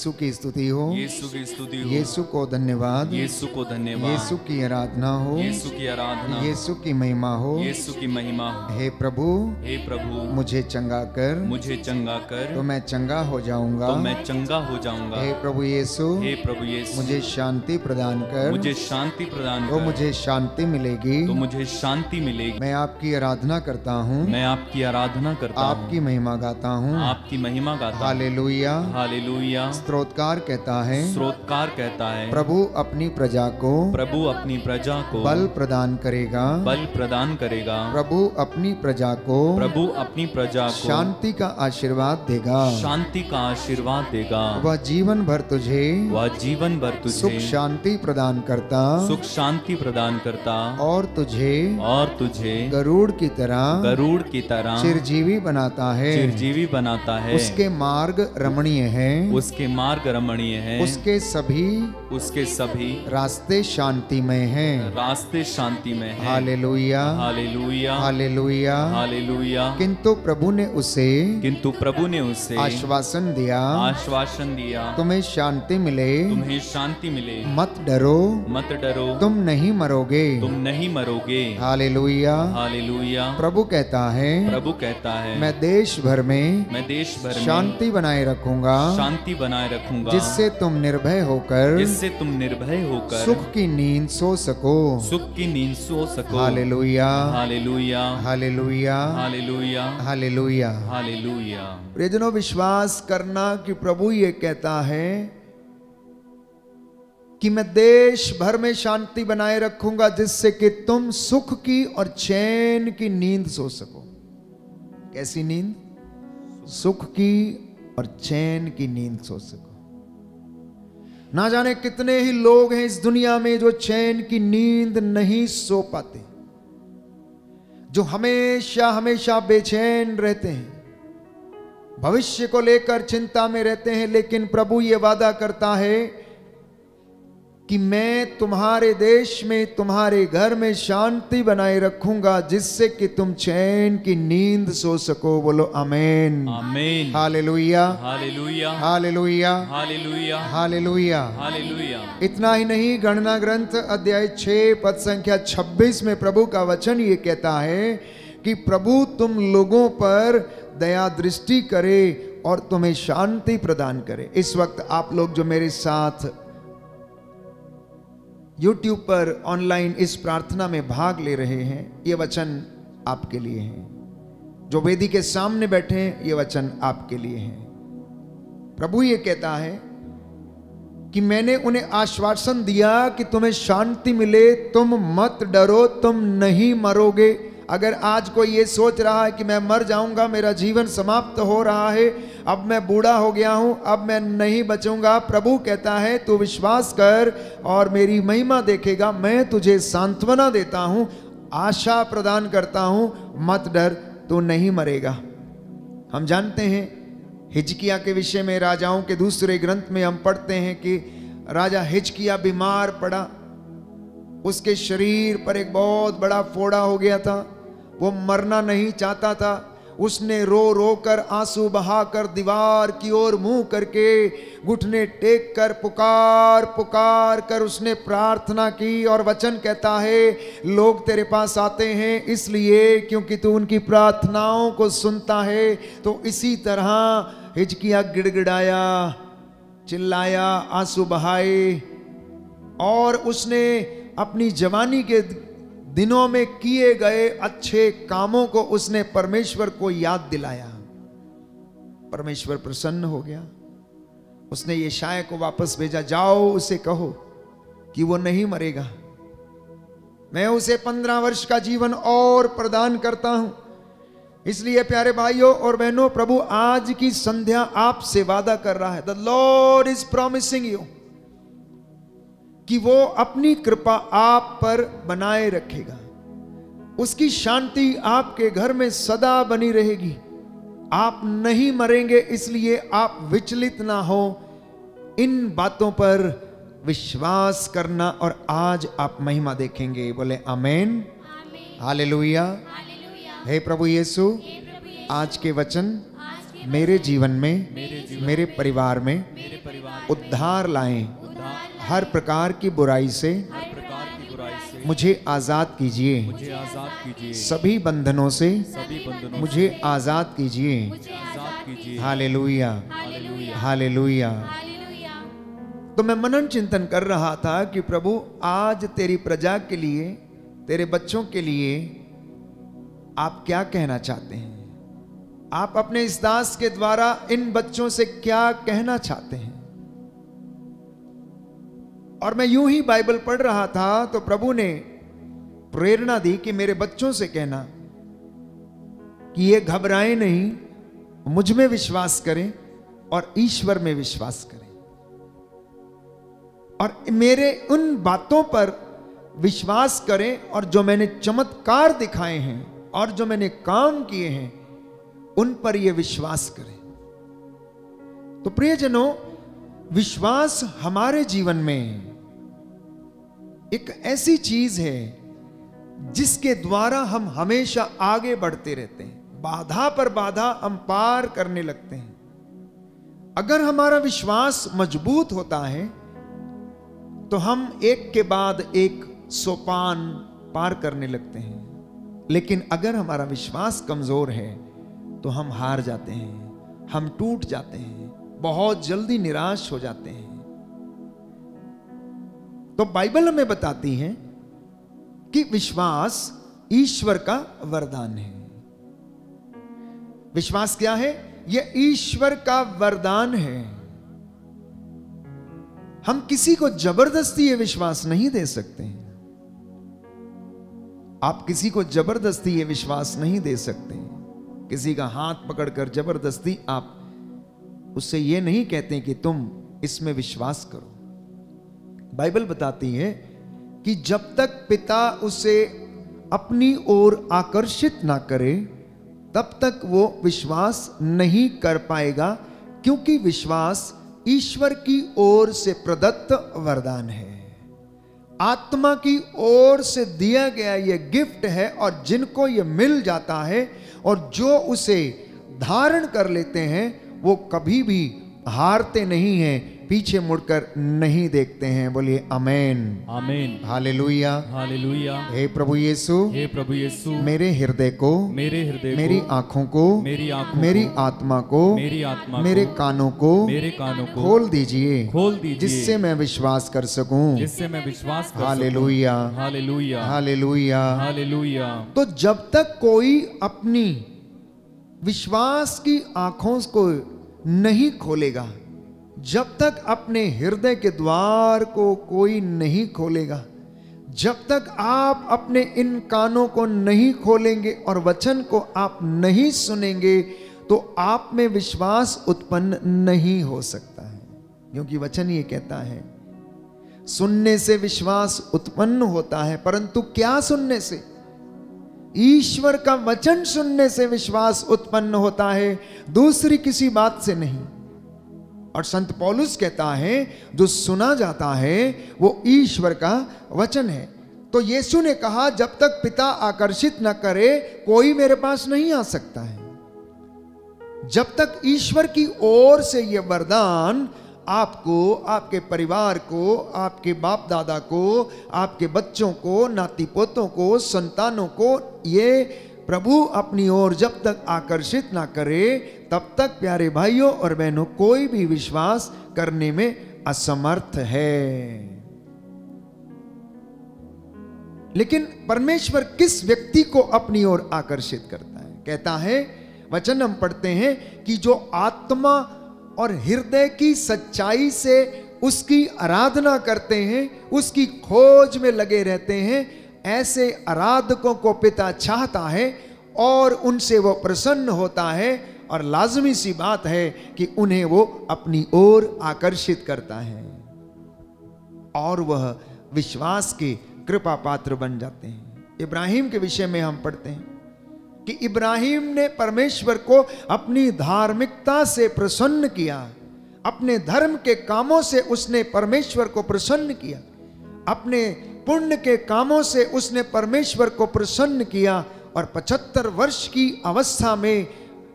यीशु की स्तुति हो। यीशु की स्तुति हो। यीशु को धन्यवाद। यीशु को धन्यवाद। यीशु की आराधना हो। यीशु की आराधना। यीशु की महिमा हो। यीशु की महिमा हो। हे प्रभु प्रभु। मुझे चंगा कर। मुझे चंगा कर। तो मैं चंगा हो जाऊँगा। तो मैं चंगा हो जाऊँगा। हे प्रभु यीशु हे प्रभु यीशु मुझे शांति प्रदान कर। मुझे शांति प्रदान तो मुझे शांति मिलेगी। तो मुझे शांति मिलेगी। मैं आपकी आराधना करता हूँ। मैं आपकी आराधना करता हूँ। आपकी महिमा गाता हूँ। आपकी महिमा गाता हूँ। हालेलुया। हालेलुया। स्त्रोतकार कहता है। स्रोतकार कहता है। प्रभु अपनी प्रजा को प्रभु अपनी प्रजा को बल प्रदान करेगा। बल प्रदान करेगा। प्रभु अपनी प्रजा को प्रभु अपनी प्रजा को शांति का आशीर्वाद देगा। शांति का आशीर्वाद देगा। वह जीवन भर तुझे वह जीवन भर तुझे सुख शांति प्रदान करता। सुख शांति प्रदान करता। और तुझे और तुझे गरुड़ की तरह गरुड़ की तरह चिरजीवी बनाता है। चिरजीवी बनाता है। उसके मार्ग रमणीय है। उसके मार्ग रमणीय है। उसके सभी उसके सभी रास्ते शांतिमय हैं। रास्ते शांति में है। हालेलुया। हालेलुया। हालेलुया। हालेलुया। किंतु प्रभु ने उसे किंतु प्रभु ने उसे आश्वासन दिया। आश्वासन दिया। तुम्हें शांति मिले। तुम्हें शांति मिले। मत डरो। मत डरो। तुम नहीं मरोगे। तुम नहीं मरोगे। हालेलुया। हालेलुया। प्रभु कहता है प्रभु कहता है मैं देश भर में मैं देश भर में शांति बनाए रखूँगा शांति बनाए रखूँगा। जिससे तुम निर्भय होकर जिससे तुम निर्भय होकर सुख की नींद सो सको। सुख की नींद सो सको। Hallelujah. Hallelujah. Hallelujah. Hallelujah hallelujah hallelujah प्रियजनों विश्वास करना कि प्रभु ये कहता है कि मैं देश भर में शांति बनाए रखूँगा जिससे कि तुम सुख की और चैन की नींद सो सको। कैसी नींद? सुख की और चैन की नींद सो सको। ना जाने कितने ही लोग हैं इस दुनिया में जो चैन की नींद नहीं सो पाते। जो हमेशा हमेशा बेचैन रहते हैं। भविष्य को लेकर चिंता में रहते हैं, लेकिन प्रभु ये वादा करता है कि मैं तुम्हारे देश में तुम्हारे घर में शांति बनाए रखूँगा जिससे कि तुम चैन की नींद सो सको। बोलो अमेन आमीन। Hallelujah. Hallelujah. Hallelujah. Hallelujah. Hallelujah. Hallelujah. इतना ही नहीं गणना ग्रंथ अध्याय 6 पद संख्या 26 में प्रभु का वचन ये कहता है कि प्रभु तुम लोगों पर दया दृष्टि करे और तुम्हें शांति प्रदान करे। इस वक्त आप लोग जो मेरे साथ YouTube पर ऑनलाइन इस प्रार्थना में भाग ले रहे हैं, ये वचन आपके लिए हैं। जो वेदी के सामने बैठे हैं, ये वचन आपके लिए हैं। प्रभु ये कहता है कि मैंने उन्हें आश्वासन दिया कि तुम्हें शांति मिले, तुम मत डरो, तुम नहीं मरोगे। अगर आज कोई ये सोच रहा है कि मैं मर जाऊँगा, मेरा जीवन समाप्त हो रहा है, अब मैं बूढ़ा हो गया हूँ, अब मैं नहीं बचूँगा, प्रभु कहता है, तू विश्वास कर और मेरी महिमा देखेगा, मैं तुझे सांत्वना देता हूँ, आशा प्रदान करता हूँ, मत डर, तू नहीं मरेगा। हम जानते हैं, हिजकिया के विषय में, राजाओं के दूसरे ग्रंथ में हम पढ़ते हैं कि राजा हिजकिया बीमार पड़ा, उसके शरीर पर एक बहुत बड़ा फोड़ा हो गया था। वो मरना नहीं चाहता था। उसने रो रो कर आँसू बहाकर दीवार की ओर मुँह करके घुटने टेक कर पुकार पुकार कर उसने प्रार्थना की और वचन कहता है, लोग तेरे पास आते हैं इसलिए क्योंकि तू उनकी प्रार्थनाओं को सुनता है। तो इसी तरह हिचकिया गिड़गिड़ाया, चिल्लाया, आँसू बहाए और उसने अपनी जवानी के दिनों में किए गए अच्छे कामों को उसने परमेश्वर को याद दिलाया। परमेश्वर प्रसन्न हो गया। उसने ये शाय को वापस भेजा, जाओ, उसे कहो कि वो नहीं मरेगा। मैं उसे पंद्रह वर्ष का जीवन और प्रदान करता हूँ। इसलिए प्यारे भाइयों और बहनों, प्रभु आज की संध्या आपसे वादा कर रहा है। The Lord is promising you. कि वो अपनी कृपा आप पर बनाए रखेगा। उसकी शांति आपके घर में सदा बनी रहेगी। आप नहीं मरेंगे इसलिए आप विचलित ना हो। इन बातों पर विश्वास करना और आज आप महिमा देखेंगे। बोले अमेन हालेलुया। हे प्रभु यीशु आज के वचन मेरे जीवन में मेरे जीवन मेरे परिवार में मेरे परिवार उद्धार लाएँ। हर प्रकार की बुराई से मुझे आज़ाद कीजिए। मुझे आज़ाद कीजिए। सभी बंधनों से सभी बंधनों मुझे आज़ाद कीजिए। हालेलुया। हालेलुया। हालेलुया। हालेलुया। तो मैं मनन चिंतन कर रहा था कि प्रभु आज तेरी प्रजा के लिए तेरे बच्चों के लिए आप क्या कहना चाहते हैं? आप अपने इस दास के द्वारा इन बच्चों से क्या कहना चाहते हैं? और मैं यूँ ही बाइबल पढ़ रहा था तो प्रभु ने प्रेरणा दी कि मेरे बच्चों से कहना कि ये घबराएँ नहीं, मुझमें विश्वास करें और ईश्वर में विश्वास करें। और मेरे उन बातों पर विश्वास करें और जो मैंने चमत्कार दिखाए हैं और जो मैंने काम किए हैं, उन पर यह विश्वास करें। तो प्रियजनों, विश्वास हमारे जीवन में एक ऐसी चीज़ है जिसके द्वारा हम हमेशा आगे बढ़ते रहते हैं। बाधा पर बाधा हम पार करने लगते हैं। अगर हमारा विश्वास मज़बूत होता है तो हम एक के बाद एक सोपान पार करने लगते हैं। लेकिन अगर हमारा विश्वास कमज़ोर है तो हम हार जाते हैं, हम टूट जाते हैं, बहुत जल्दी निराश हो जाते हैं। तो बाइबल हमें बताती है कि विश्वास ईश्वर का वरदान है। विश्वास क्या है? यह ईश्वर का वरदान है। हम किसी को ज़बरदस्ती यह विश्वास नहीं दे सकते हैं। आप किसी को ज़बरदस्ती ये विश्वास नहीं दे सकते किसी का हाथ पकड़कर ज़बरदस्ती आप उससे ये नहीं कहते कि तुम इसमें विश्वास करो। बाइबल बताती है कि जब तक पिता उसे अपनी ओर आकर्षित ना करे, तब तक वो विश्वास नहीं कर पाएगा, क्योंकि विश्वास ईश्वर की ओर से प्रदत्त वरदान है। आत्मा की ओर से दिया गया यह गिफ्ट है और जिनको यह मिल जाता है और जो उसे धारण कर लेते हैं, वो कभी भी हारते नहीं हैं। पीछे मुड़कर नहीं देखते हैं। बोलिए अमेन आमीन। हालेलुया। हालेलुया। हे प्रभु यीशु। हे प्रभु यीशु। मेरे हृदय को मेरे हृदय मेरी आँखों को मेरी आँखों मेरी आत्मा को मेरी आत्मा मेरे कानों को मेरे कानों को खोल दीजिए। खोल दीजिए। जिससे मैं विश्वास कर सकूँ। जिससे मैं विश्वास हालेलुया सकूँ। हालेलुया। हालेलुया। हालेलुया। तो जब तक कोई अपनी विश्वास की आँखों को नहीं खोलेगा जब तक अपने हृदय के द्वार को कोई नहीं खोलेगा, जब तक आप अपने इन कानों को नहीं खोलेंगे और वचन को आप नहीं सुनेंगे तो आप में विश्वास उत्पन्न नहीं हो सकता है। क्योंकि वचन ये कहता है, सुनने से विश्वास उत्पन्न होता है, परंतु क्या सुनने से? ईश्वर का वचन सुनने से विश्वास उत्पन्न होता है, दूसरी किसी बात से नहीं। और संत पौलुस कहता है, जो सुना जाता है, वो ईश्वर का वचन है। तो यीशु ने कहा, जब तक पिता आकर्षित न करे, कोई मेरे पास नहीं आ सकता है। जब तक ईश्वर की ओर से यह वरदान आपको, आपके परिवार को, आपके बाप दादा को, आपके बच्चों को नाती पोतों को, संतानों को, ये प्रभु अपनी ओर जब तक आकर्षित ना करे, तब तक प्यारे भाइयों और बहनों, कोई भी विश्वास करने में असमर्थ है। लेकिन परमेश्वर किस व्यक्ति को अपनी ओर आकर्षित करता है? कहता है, वचन हम पढ़ते हैं कि जो आत्मा और हृदय की सच्चाई से उसकी आराधना करते हैं, उसकी खोज में लगे रहते हैं ऐसे आराधकों को पिता चाहता है और उनसे वो प्रसन्न होता है और लाजमी सी बात है कि उन्हें वो अपनी ओर आकर्षित करता है और वह विश्वास के कृपा पात्र बन जाते हैं। इब्राहिम के विषय में हम पढ़ते हैं कि इब्राहिम ने परमेश्वर को अपनी धार्मिकता से प्रसन्न किया, अपने धर्म के कामों से उसने परमेश्वर को प्रसन्न किया, अपने पुण्य के कामों से उसने परमेश्वर को प्रसन्न किया और 75 वर्ष की अवस्था में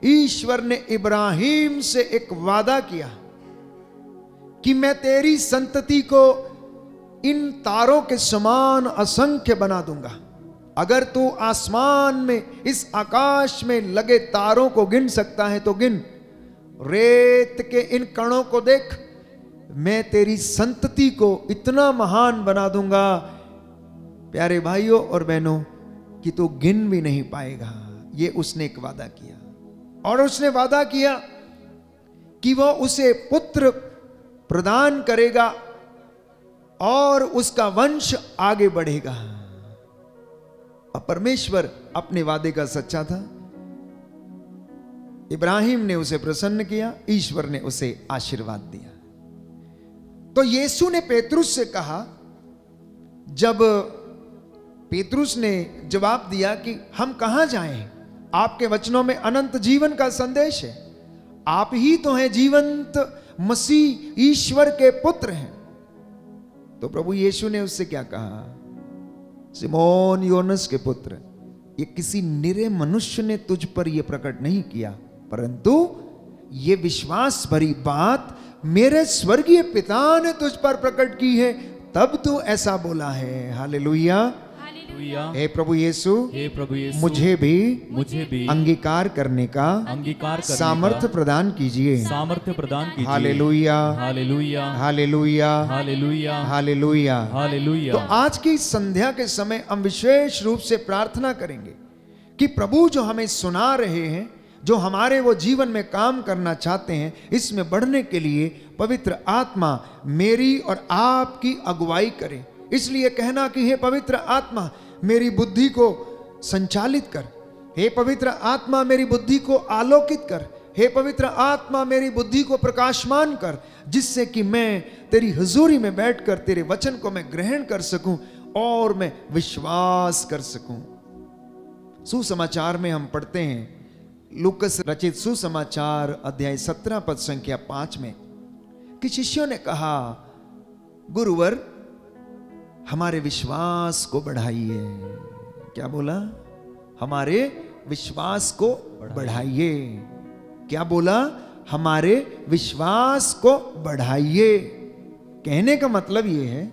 ईश्वर ने इब्राहिम से एक वादा किया कि मैं तेरी संतति को इन तारों के समान असंख्य बना दूँगा। अगर तू आसमान में, इस आकाश में लगे तारों को गिन सकता है तो गिन। रेत के इन कणों को देख, मैं तेरी संतति को इतना महान बना दूँगा प्यारे भाइयों और बहनों, कि तू गिन भी नहीं पाएगा। ये उसने एक वादा किया। और उसने वादा किया कि वह उसे पुत्र प्रदान करेगा और उसका वंश आगे बढ़ेगा। और परमेश्वर अपने वादे का सच्चा था। इब्राहिम ने उसे प्रसन्न किया, ईश्वर ने उसे आशीर्वाद दिया। तो यीशु ने पेतरुस से कहा, जब पेतरुस ने जवाब दिया कि हम कहाँ जाएँ? आपके वचनों में अनंत जीवन का संदेश है। आप ही तो हैं जीवंत मसीह, ईश्वर के पुत्र हैं। तो प्रभु यीशु ने उससे क्या कहा? सिमोन योनस के पुत्र, ये किसी निरे मनुष्य ने तुझ पर यह प्रकट नहीं किया, परंतु ये विश्वास भरी बात मेरे स्वर्गीय पिता ने तुझ पर प्रकट की है, तब तू ऐसा बोला है। हालेलुया। हे प्रभु यीशु हे प्रभु यीशु मुझे भी मुझे भी अंगीकार करने का अंगीकार सामर्थ्य प्रदान कीजिए। सामर्थ्य प्रदान कीजिए। Hallelujah. Hallelujah. Hallelujah. Hallelujah. Hallelujah. तो आज की संध्या के समय हम विशेष रूप से प्रार्थना करेंगे कि प्रभु जो हमें सुना रहे हैं जो हमारे वो जीवन में काम करना चाहते हैं इसमें बढ़ने के लिए पवित्र आत्मा मेरी और आपकी अगुवाई करे। इसलिए कहना कि हे पवित्र आत्मा, मेरी बुद्धि को संचालित कर। हे पवित्र आत्मा, मेरी बुद्धि को आलोकित कर। हे पवित्र आत्मा, मेरी बुद्धि को प्रकाशमान कर, जिससे कि मैं तेरी हजूरी में बैठकर, तेरे वचन को मैं ग्रहण कर सकूँ और मैं विश्वास कर सकूँ। सुसमाचार में हम पढ़ते हैं, लुकस रचित सुसमाचार अध्याय सत्रह पद संख्या पाँच में। कि शिष्यों ने कहा, गुरुवर हमारे विश्वास को बढ़ाइए। क्या बोला? हमारे विश्वास को बढ़ाइए। क्या बोला? हमारे विश्वास को बढ़ाइए। कहने का मतलब यह है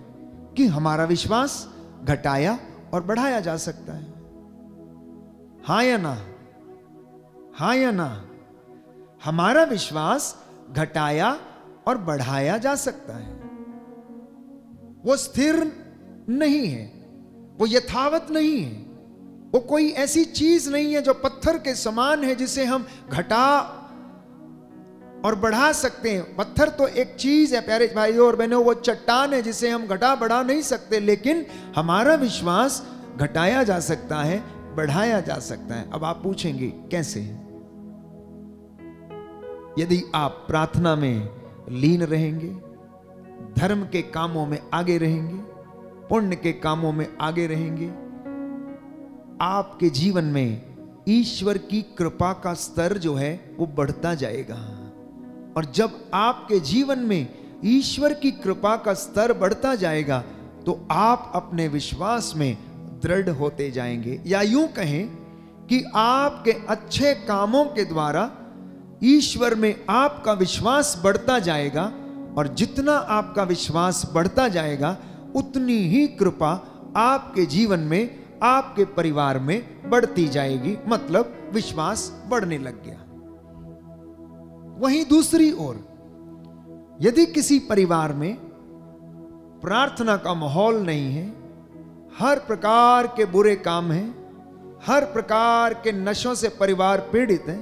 कि हमारा विश्वास घटाया और बढ़ाया जा सकता है। हा या ना? हा या ना? हमारा विश्वास घटाया और बढ़ाया जा सकता है। वो स्थिर नहीं है। वो यथावत नहीं है। वो कोई ऐसी चीज़ नहीं है जो पत्थर के समान है जिसे हम घटा और बढ़ा सकते हैं। पत्थर तो एक चीज़ है, प्यारे भाइयों और बहनों, वो चट्टान है जिसे हम घटा बढ़ा नहीं सकते, लेकिन हमारा विश्वास घटाया जा सकता है, बढ़ाया जा सकता है। अब आप पूछेंगे, कैसे? यदि आप प्रार्थना में लीन रहेंगे, धर्म के कामों में आगे रहेंगे पुण्य के कामों में आगे रहेंगे। आपके जीवन में ईश्वर की कृपा का स्तर जो है, वो बढ़ता जाएगा। और जब आपके जीवन में ईश्वर की कृपा का स्तर बढ़ता जाएगा तो आप अपने विश्वास में दृढ़ होते जाएँगे। या यूँ कहें कि आपके अच्छे कामों के द्वारा ईश्वर में आपका विश्वास बढ़ता जाएगा, और जितना आपका विश्वास बढ़ता जाएगा उतनी ही कृपा आपके जीवन में, आपके परिवार में बढ़ती जाएगी। मतलब विश्वास बढ़ने लग गया। वहीं दूसरी ओर, यदि किसी परिवार में प्रार्थना का माहौल नहीं है, हर प्रकार के बुरे काम हैं, हर प्रकार के नशों से परिवार पीड़ित है,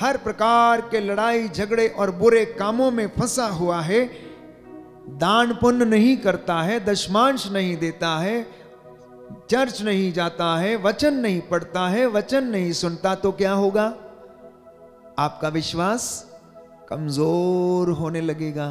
हर प्रकार के लड़ाई, झगड़े और बुरे कामों में फंसा हुआ है दान पुण्य नहीं करता है, दशमांश नहीं देता है, चर्च नहीं जाता है, वचन नहीं पढ़ता है, वचन नहीं सुनता तो क्या होगा? आपका विश्वास कमज़ोर होने लगेगा,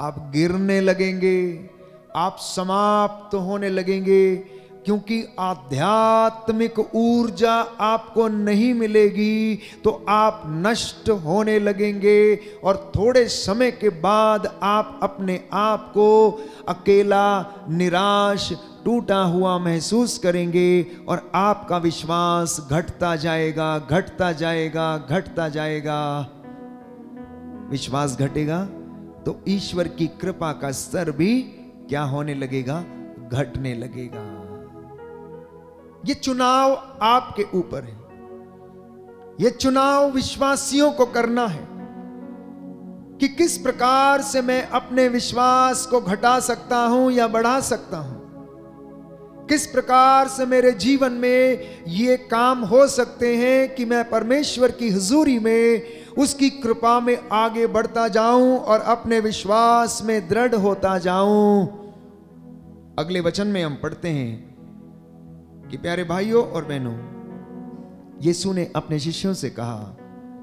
आप गिरने लगेंगे, आप समाप्त तो होने लगेंगे क्योंकि आध्यात्मिक ऊर्जा आपको नहीं मिलेगी तो आप नष्ट होने लगेंगे और थोड़े समय के बाद आप अपने आप को अकेला, निराश, टूटा हुआ महसूस करेंगे और आपका विश्वास घटता जाएगा घटता जाएगा घटता जाएगा। विश्वास घटेगा तो ईश्वर की कृपा का स्तर भी क्या होने लगेगा? घटने लगेगा। ये चुनाव आपके ऊपर है। ये चुनाव विश्वासियों को करना है कि किस प्रकार से मैं अपने विश्वास को घटा सकता हूँ या बढ़ा सकता हूँ। किस प्रकार से मेरे जीवन में ये काम हो सकते हैं कि मैं परमेश्वर की हजूरी में उसकी कृपा में आगे बढ़ता जाऊँ और अपने विश्वास में दृढ़ होता जाऊँ। अगले वचन में हम पढ़ते हैं कि प्यारे भाइयों और बहनों, यीशु ने अपने शिष्यों से कहा,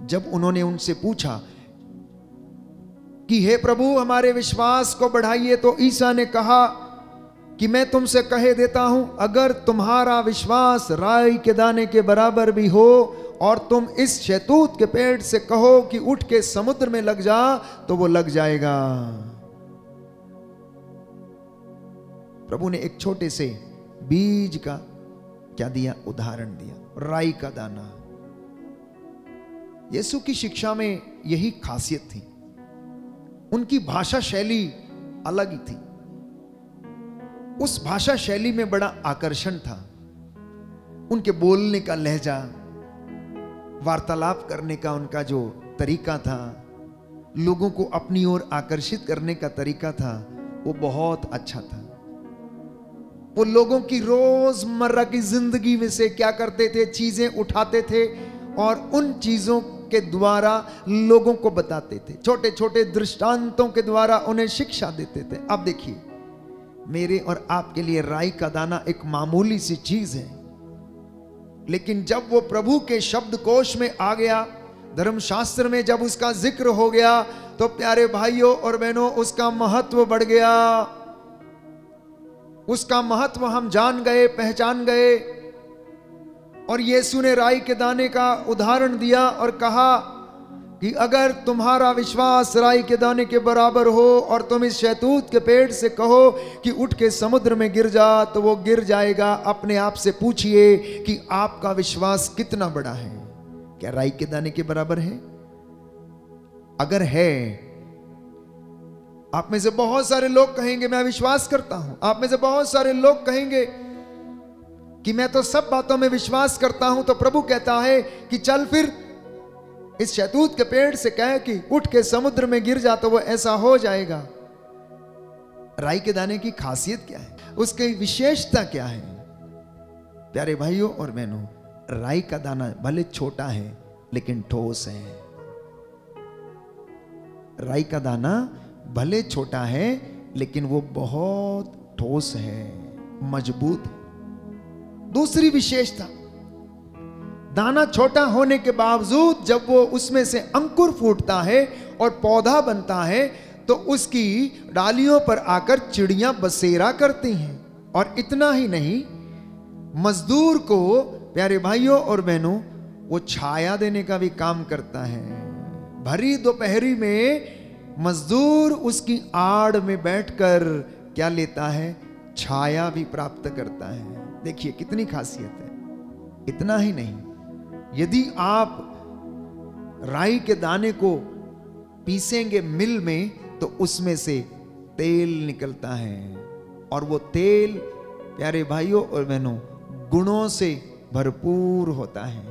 जब उन्होंने उनसे पूछा कि, हे प्रभु, हमारे विश्वास को बढ़ाइए तो ईसा ने कहा कि, मैं तुमसे कहे देता हूँ, अगर तुम्हारा विश्वास राई के दाने के बराबर भी हो और तुम इस शैतूत के पेड़ से कहो कि उठ के समुद्र में लग जा तो वो लग जाएगा। प्रभु ने एक छोटे से बीज का क्या दिया? उदाहरण दिया। राई का दाना। यीशु की शिक्षा में यही खासियत थी। उनकी भाषा शैली अलग ही थी। उस भाषा शैली में बड़ा आकर्षण था। उनके बोलने का लहजा, वार्तालाप करने का उनका जो तरीका था, लोगों को अपनी ओर आकर्षित करने का तरीका था, वो बहुत अच्छा था। वो लोगों की रोज़मर्रा की ज़िंदगी में से क्या करते थे? चीज़ें उठाते थे और उन चीज़ों के द्वारा लोगों को बताते थे। छोटे छोटे दृष्टांतों के द्वारा उन्हें शिक्षा देते थे। अब देखिए, मेरे और आपके लिए राई का दाना एक मामूली सी चीज़ है। लेकिन जब वो प्रभु के शब्द कोश में आ गया, धर्मशास्त्र में जब उसका ज़िक्र हो गया तो प्यारे भाइयों और बहनों, उसका महत्व बढ़ गया। उसका महत्व हम जान गए, पहचान गए। और यीशु ने राई के दाने का उदाहरण दिया और कहा कि अगर तुम्हारा विश्वास राई के दाने के बराबर हो और तुम इस शैतूत के पेड़ से कहो कि उठ के समुद्र में गिर जा तो वो गिर जाएगा। अपने आप से पूछिए कि आपका विश्वास कितना बड़ा है? क्या राई के दाने के बराबर है? अगर है आप में से बहुत सारे लोग कहेंगे, मैं विश्वास करता हूँ। आप में से बहुत सारे लोग कहेंगे कि, मैं तो सब बातों में विश्वास करता हूँ। तो प्रभु कहता है कि, चल फिर। इस शैतूत के पेड़ से कहे कि, उठ के समुद्र में गिर जा तो वो ऐसा हो जाएगा। राई के दाने की खासियत क्या है? उसकी विशेषता क्या है? प्यारे भाइयों और बहनों, राई का दाना भले छोटा है, लेकिन ठोस है। राई का दाना भले छोटा है, लेकिन वो बहुत ठोस है, मज़बूत है। दूसरी विशेषता, दाना छोटा होने के बावजूद जब वो उसमें से अंकुर फूटता है और पौधा बनता है तो उसकी डालियों पर आकर चिड़ियाँ बसेरा करती हैं। और इतना ही नहीं, मजदूर को, प्यारे भाइयों और बहनों, वो छाया देने का भी काम करता है। भरी दोपहरी में मजदूर उसकी आड़ में बैठकर क्या लेता है? छाया भी प्राप्त करता है। देखिए, कितनी खासियत है। इतना ही नहीं, यदि आप राई के दाने को पीसेंगे मिल में तो उसमें से तेल निकलता है। और वो तेल, प्यारे भाइयों और बहनों, गुणों से भरपूर होता है।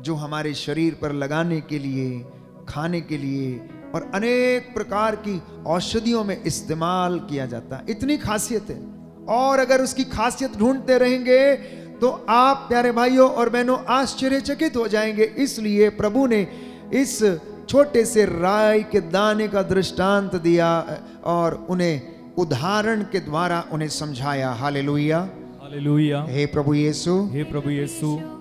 जो हमारे शरीर पर लगाने के लिए, खाने के लिए और अनेक प्रकार की औषधियों में इस्तेमाल किया जाता है। इतनी खासियत है। और अगर उसकी खासियत ढूंढते रहेंगे तो आप प्यारे भाइयों और बहनों आश्चर्यचकित हो जाएँगे। इसलिए प्रभु ने इस छोटे से राय के दाने का दृष्टांत दिया और उन्हें उदाहरण के द्वारा उन्हें समझाया। हालेलुया। हालेलुया। हे प्रभु यीशु। हे प्रभु यीशु।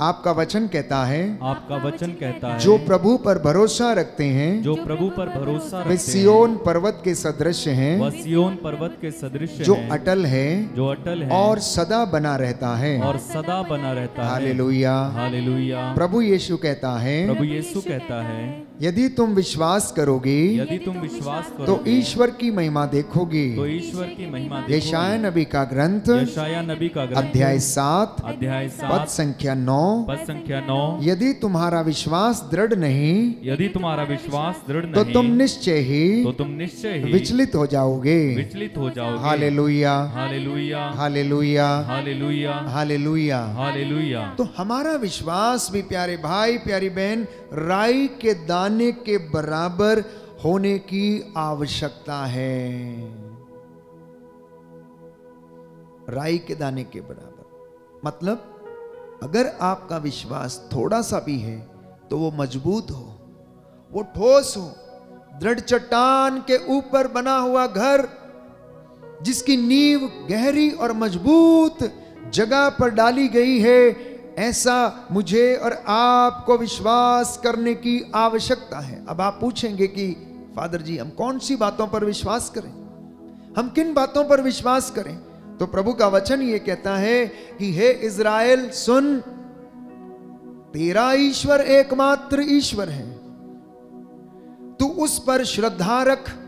आपका वचन कहता है आपका वचन कहता है जो प्रभु पर भरोसा रखते हैं जो प्रभु पर भरोसा वे रखते हैं सियोन पर्वत के सदृश हैं वह सियोन पर्वत के सदृश जो अटल है जो अटल है और सदा बना रहता है। और सदा बना रहता है। हालेलुया। हालेलुया। प्रभु यीशु कहता है प्रभु यीशु कहता है यदि तुम विश्वास करोगे यदि तुम विश्वास करोगे तो ईश्वर की महिमा देखोगे। तो ईश्वर की महिमा यशाया नबी का ग्रंथ यशाया नबी का ग्रंथ अध्याय सात अध्याय पद संख्या नौ। पद संख्या नौ। यदि तुम्हारा विश्वास दृढ़ नहीं यदि तुम्हारा विश्वास दृढ़ तो तुम निश्चय ही तो तुम निश्चय ही विचलित हो जाओगे। विचलित हो जाओगे। Hallelujah. Hallelujah. Hallelujah. Hallelujah. Hallelujah. Hallelujah. तो हमारा विश्वास भी प्यारे भाई प्यारी बहन राई के दाने के बराबर होने की आवश्यकता है। राई के दाने के बराबर। मतलब अगर आपका विश्वास थोड़ा सा भी है तो वो मज़बूत हो, वो ठोस हो, दृढ़ चट्टान के ऊपर बना हुआ घर, जिसकी नींव गहरी और मज़बूत जगह पर डाली गई है ऐसा मुझे और आपको विश्वास करने की आवश्यकता है। अब आप पूछेंगे कि, फादर जी, हम कौन सी बातों पर विश्वास करें? हम किन बातों पर विश्वास करें? तो प्रभु का वचन ये कहता है कि, हे इज़राइल, सुन, तेरा ईश्वर एकमात्र ईश्वर है। तू उस पर श्रद्धा रख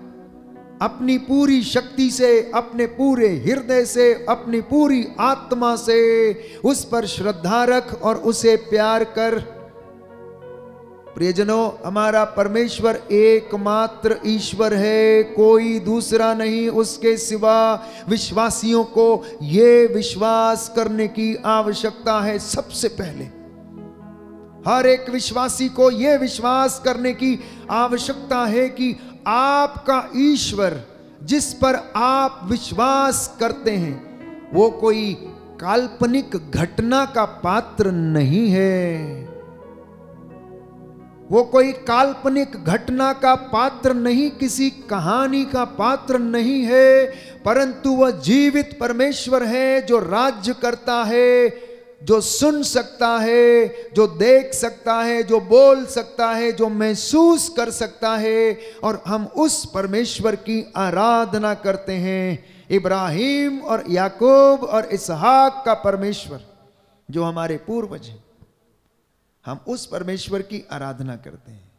अपनी पूरी शक्ति से, अपने पूरे हृदय से, अपनी पूरी आत्मा से उस पर श्रद्धा रख और उसे प्यार कर। प्रियजनों, हमारा परमेश्वर एकमात्र ईश्वर है, कोई दूसरा नहीं, उसके सिवा विश्वासियों को ये विश्वास करने की आवश्यकता है सबसे पहले। हर एक विश्वासी को यह विश्वास करने की आवश्यकता है कि आपका ईश्वर जिस पर आप विश्वास करते हैं, वो कोई काल्पनिक घटना का पात्र नहीं है। वो कोई काल्पनिक घटना का पात्र नहीं, किसी कहानी का पात्र नहीं है, परंतु वह जीवित परमेश्वर है जो राज्य करता है। जो सुन सकता है, जो देख सकता है, जो बोल सकता है, जो महसूस कर सकता है, और हम उस परमेश्वर की आराधना करते हैं। इब्राहिम और याकूब और इसहाक का परमेश्वर, जो हमारे पूर्वज हैं, हम उस परमेश्वर की आराधना करते हैं।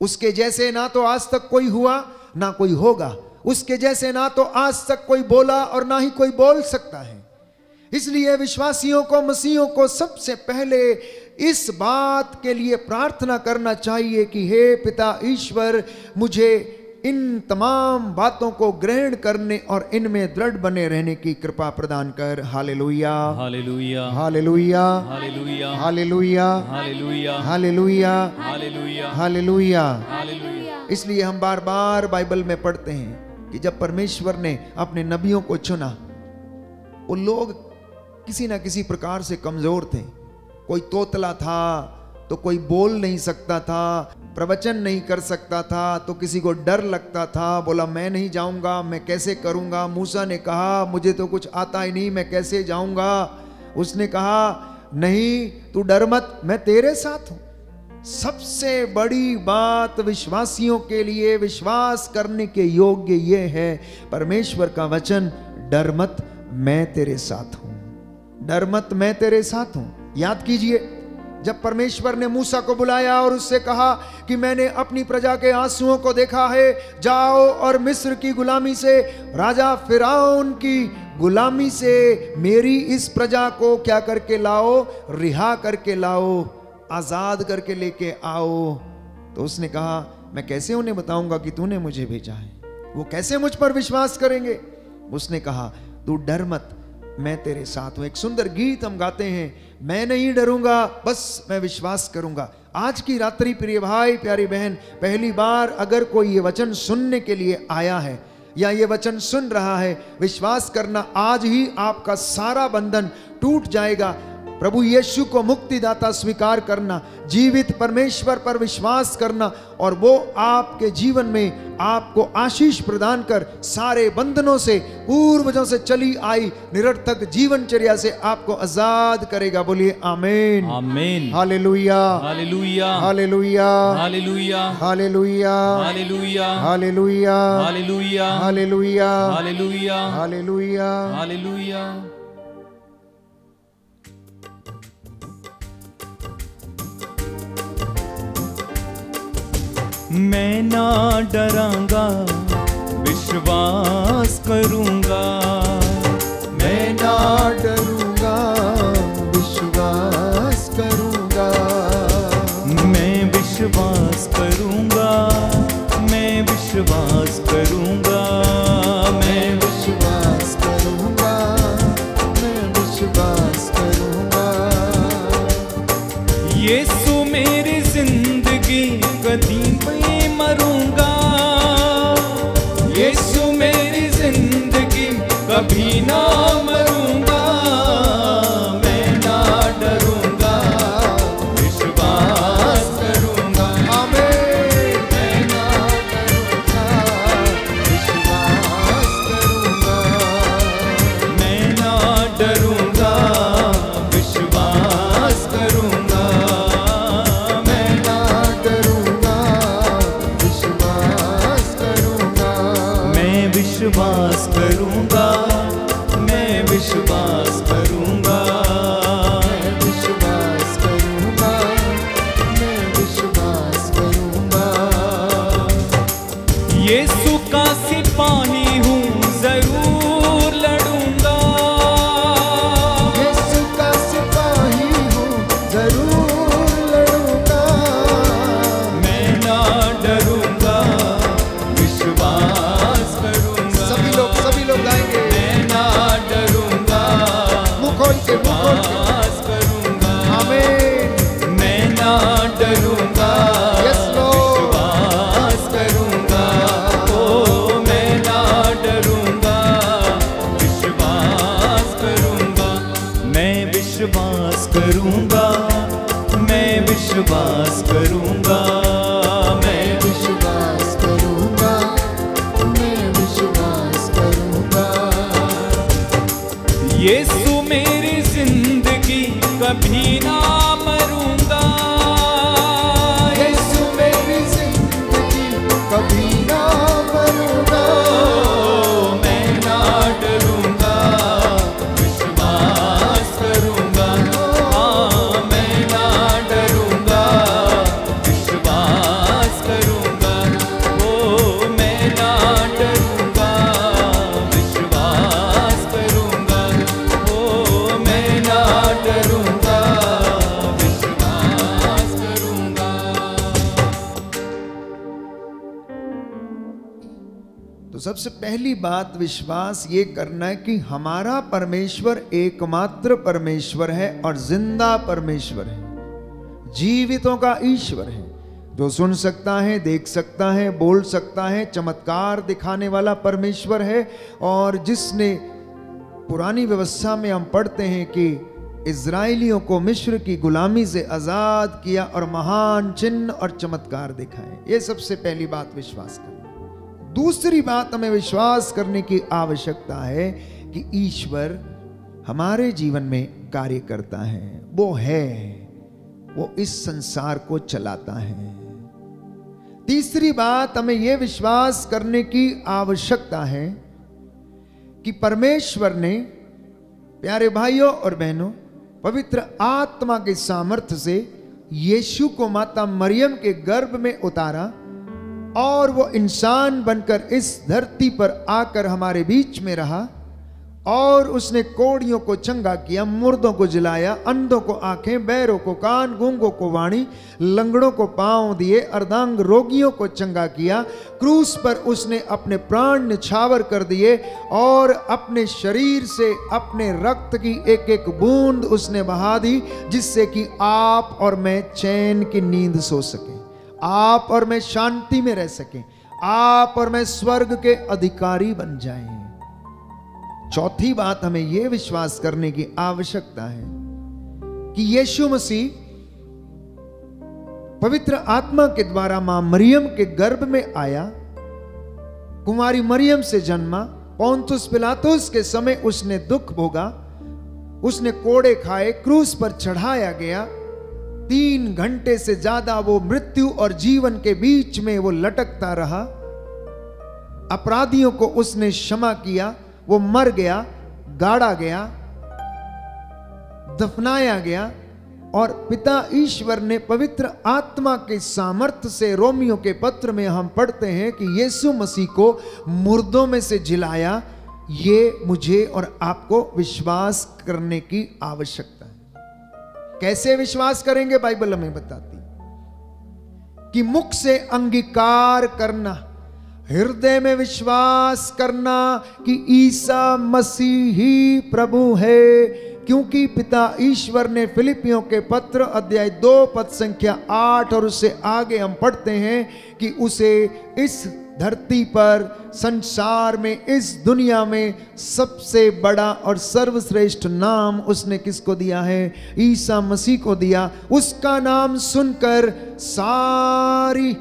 उसके जैसे ना तो आज तक कोई हुआ, ना कोई होगा। उसके जैसे ना तो आज तक कोई बोला और ना ही कोई बोल सकता है। इसलिए विश्वासियों को मसीहों को सबसे पहले इस बात के लिए प्रार्थना करना चाहिए कि हे पिता ईश्वर मुझे इन तमाम बातों को ग्रहण करने और इनमें दृढ़ बने रहने की कृपा प्रदान कर hallelujah hallelujah hallelujah hallelujah hallelujah hallelujah hallelujah hallelujah hallelujah hallelujah इसलिए हम बार बार बाइबल में पढ़ते हैं कि जब परमेश्वर ने अपने नबियों को चुना वो लोग किसी ना किसी प्रकार से कमज़ोर थे। कोई तोतला था तो कोई बोल नहीं सकता था, प्रवचन नहीं कर सकता था तो किसी को डर लगता था, बोला, मैं नहीं जाऊँगा, मैं कैसे करूँगा? मूसा ने कहा, मुझे तो कुछ आता ही नहीं, मैं कैसे जाऊँगा? उसने कहा, नहीं, तू डर मत, मैं तेरे साथ हूँ। सबसे बड़ी बात विश्वासियों के लिए, विश्वास करने के योग्य ये है, परमेश्वर का वचन, डर मत, मैं तेरे साथ हूँ। डर मत, मैं तेरे साथ हूँ। याद कीजिए, जब परमेश्वर ने मूसा को बुलाया और उससे कहा कि मैंने अपनी प्रजा के आंसुओं को देखा है, जाओ और मिस्र की गुलामी से, राजा फिराउन की गुलामी से मेरी इस प्रजा को क्या करके लाओ? रिहा करके लाओ, आज़ाद करके लेके आओ। तो उसने कहा, मैं कैसे उन्हें बताऊँगा कि तूने मुझे भेजा है? वो कैसे मुझ पर विश्वास करेंगे? उसने कहा, तू डर मत मैं तेरे साथ हूँ। एक सुंदर गीत हम गाते हैं। मैं नहीं डरूँगा, बस मैं विश्वास करूँगा। आज की रात्रि, प्रिय भाई, प्यारी बहन, पहली बार अगर कोई ये वचन सुनने के लिए आया है, या ये वचन सुन रहा है, विश्वास करना आज ही आपका सारा बंधन टूट जाएगा। प्रभु यीशु को मुक्तिदाता स्वीकार करना जीवित परमेश्वर पर विश्वास करना और वो आपके जीवन में आपको आशीष प्रदान कर सारे बंधनों से पूर्वजों से चली आई निरर्थक जीवनचर्या से आपको आज़ाद करेगा बोलिए आमीन आमीन hallelujah hallelujah hallelujah hallelujah hallelujah hallelujah hallelujah hallelujah hallelujah hallelujah hallelujah hallelujah मैं ना डरांगा विश्वास करूँगा। मैं ना डरूँगा विश्वास करूँगा। मैं विश्वास करूँगा मैं विश्वास करूँगा। सबसे पहली बात विश्वास ये करना है कि हमारा परमेश्वर एकमात्र परमेश्वर है और ज़िंदा परमेश्वर है। जीवितों का ईश्वर है। जो सुन सकता है, देख सकता है, बोल सकता है, चमत्कार दिखाने वाला परमेश्वर है और जिसने पुरानी व्यवस्था में हम पढ़ते हैं कि इसराइलियों को मिश्र की गुलामी से आज़ाद किया और महान चिन्ह और चमत्कार दिखाए। ये सबसे पहली बात विश्वास करना। दूसरी बात हमें विश्वास करने की आवश्यकता है कि ईश्वर हमारे जीवन में कार्य करता है। वो है, वो इस संसार को चलाता है। तीसरी बात हमें यह विश्वास करने की आवश्यकता है कि परमेश्वर ने, प्यारे भाइयों और बहनों, पवित्र आत्मा के सामर्थ्य से यीशु को माता मरियम के गर्भ में उतारा और वो इंसान बनकर इस धरती पर आकर हमारे बीच में रहा और उसने कोड़ियों को चंगा किया, मुर्दों को जिलाया, अंधों को आँखें, बैरों को कान, गूंगों को वाणी, लंगड़ों को पाँव दिए, अर्धांग रोगियों को चंगा किया। क्रूस पर उसने अपने प्राण निछावर कर दिए और अपने शरीर से अपने रक्त की एक एक बूंद उसने बहा दी, जिससे कि आप और मैं चैन की नींद सो सके। आप और मैं शांति में रह सकें। आप और मैं स्वर्ग के अधिकारी बन जाएँ। चौथी बात हमें यह विश्वास करने की आवश्यकता है कि यीशु मसीह पवित्र आत्मा के द्वारा माँ मरियम के गर्भ में आया कुमारी मरियम से जन्मा, पौंतुस पिलातुस के समय उसने दुख भोगा, उसने कोड़े खाए, क्रूस पर चढ़ाया गया तीन घंटे से ज़्यादा वो मृत्यु और जीवन के बीच में वो लटकता रहा। अपराधियों को उसने क्षमा किया, वो मर गया, गाड़ा गया, दफनाया गया और पिता ईश्वर ने पवित्र आत्मा के सामर्थ्य से रोमियो के पत्र में हम पढ़ते हैं कि यीशु मसीह को मुर्दों में से जिलाया। ये मुझे और आपको विश्वास करने की आवश्यकता कैसे विश्वास करेंगे? बाइबल हमें बताती। कि मुख से अंगीकार करना, हृदय में विश्वास करना कि ईसा मसीह ही प्रभु है। क्योंकि पिता ईश्वर ने फिलिपियों के पत्र अध्याय दो पद संख्या आठ और उससे आगे हम पढ़ते हैं कि उसे इस धरती पर संसार में, इस दुनिया में सबसे बड़ा और सर्वश्रेष्ठ नाम उसने किसको दिया है? ईसा मसीह को दिया। उसका नाम सुनकर सारी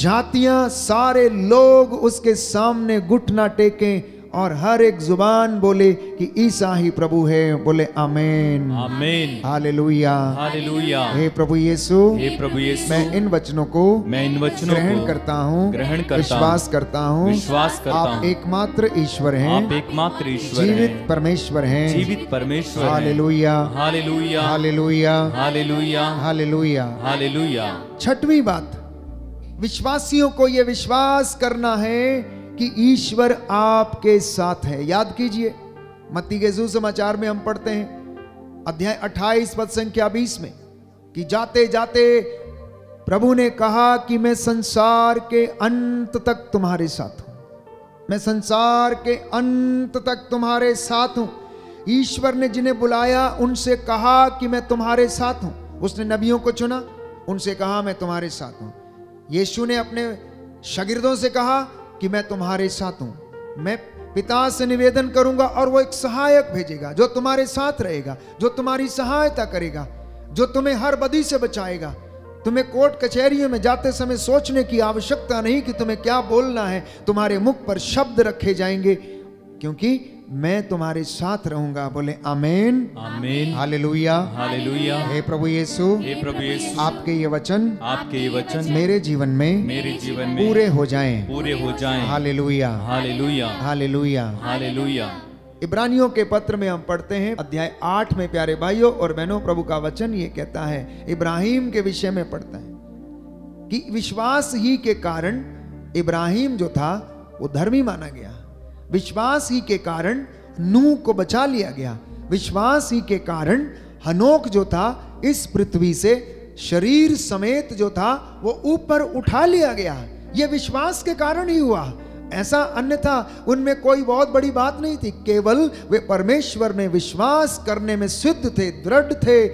जातियाँ, सारे लोग उसके सामने घुटना टेकें। और हर एक ज़ुबान बोले कि ईसा ही प्रभु है। बोले आमेन। आमीन। हालेलुया। हालेलुया। हे प्रभु यीशु। हे प्रभु यीशु। मैं इन वचनों को मैं इन वचनों ग्रहण करता हूँ। ग्रहण करता विश्वास करता हूँ। विश्वास करता आप एकमात्र ईश्वर हैं। आप एकमात्र ईश्वर जीवित परमेश्वर हैं। जीवित परमेश्वर हैं। Hallelujah. Hallelujah. Hallelujah. Hallelujah. Hallelujah. Hallelujah. छठवीं बात। विश्वासियों को यह विश्वास करना है कि ईश्वर आपके साथ है। याद कीजिए, मत्ती के सुसमाचार में हम पढ़ते हैं, अध्याय 28 पद संख्या 20 में, कि जाते जाते प्रभु ने कहा कि मैं संसार के अंत तक तुम्हारे साथ हूँ। मैं संसार के अंत तक तुम्हारे साथ हूँ। ईश्वर ने जिन्हें बुलाया, उनसे कहा कि मैं तुम्हारे साथ हूँ। उसने नबियों को चुना, उनसे कहा, मैं तुम्हारे साथ हूँ। यीशु ने अपने शागिर्दों से कहा कि मैं तुम्हारे साथ हूँ। मैं पिता से निवेदन करूँगा और वो एक सहायक भेजेगा, जो तुम्हारे साथ रहेगा, जो तुम्हारी सहायता करेगा, जो तुम्हें हर बदी से बचाएगा। तुम्हें कोर्ट कचहरियों में जाते समय सोचने की आवश्यकता नहीं कि तुम्हें क्या बोलना है। तुम्हारे मुख पर शब्द रखे जाएँगे, क्योंकि मैं तुम्हारे साथ रहूँगा। बोले आमेन। आमीन। हालेलुया। हालेलुया। हे प्रभु यीशु। हे प्रभु यीशु। आपके ये वचन आपके ये वचन मेरे जीवन में मेरे जीवन में पूरे हो जाएँ। पूरे हो जाएँ। हालेलुया। हालेलुया। हालेलुया। हालेलुया। इब्रानियों के पत्र में हम पढ़ते हैं अध्याय आठ में प्यारे भाइयों और बहनों प्रभु का वचन ये कहता है इब्राहिम के विषय में पढ़ता है कि विश्वास ही के कारण इब्राहिम जो था वो धर्मी माना गया। विश्वास ही के कारण नूह को बचा लिया गया। विश्वास ही के कारण हनोक जो था, इस पृथ्वी से शरीर समेत जो था, वो ऊपर उठा लिया गया। ये विश्वास के कारण ही हुआ। ऐसा अन्यथा उनमें कोई बहुत बड़ी बात नहीं थी। केवल वे परमेश्वर में विश्वास करने में सिद्ध थे, दृढ़ थे।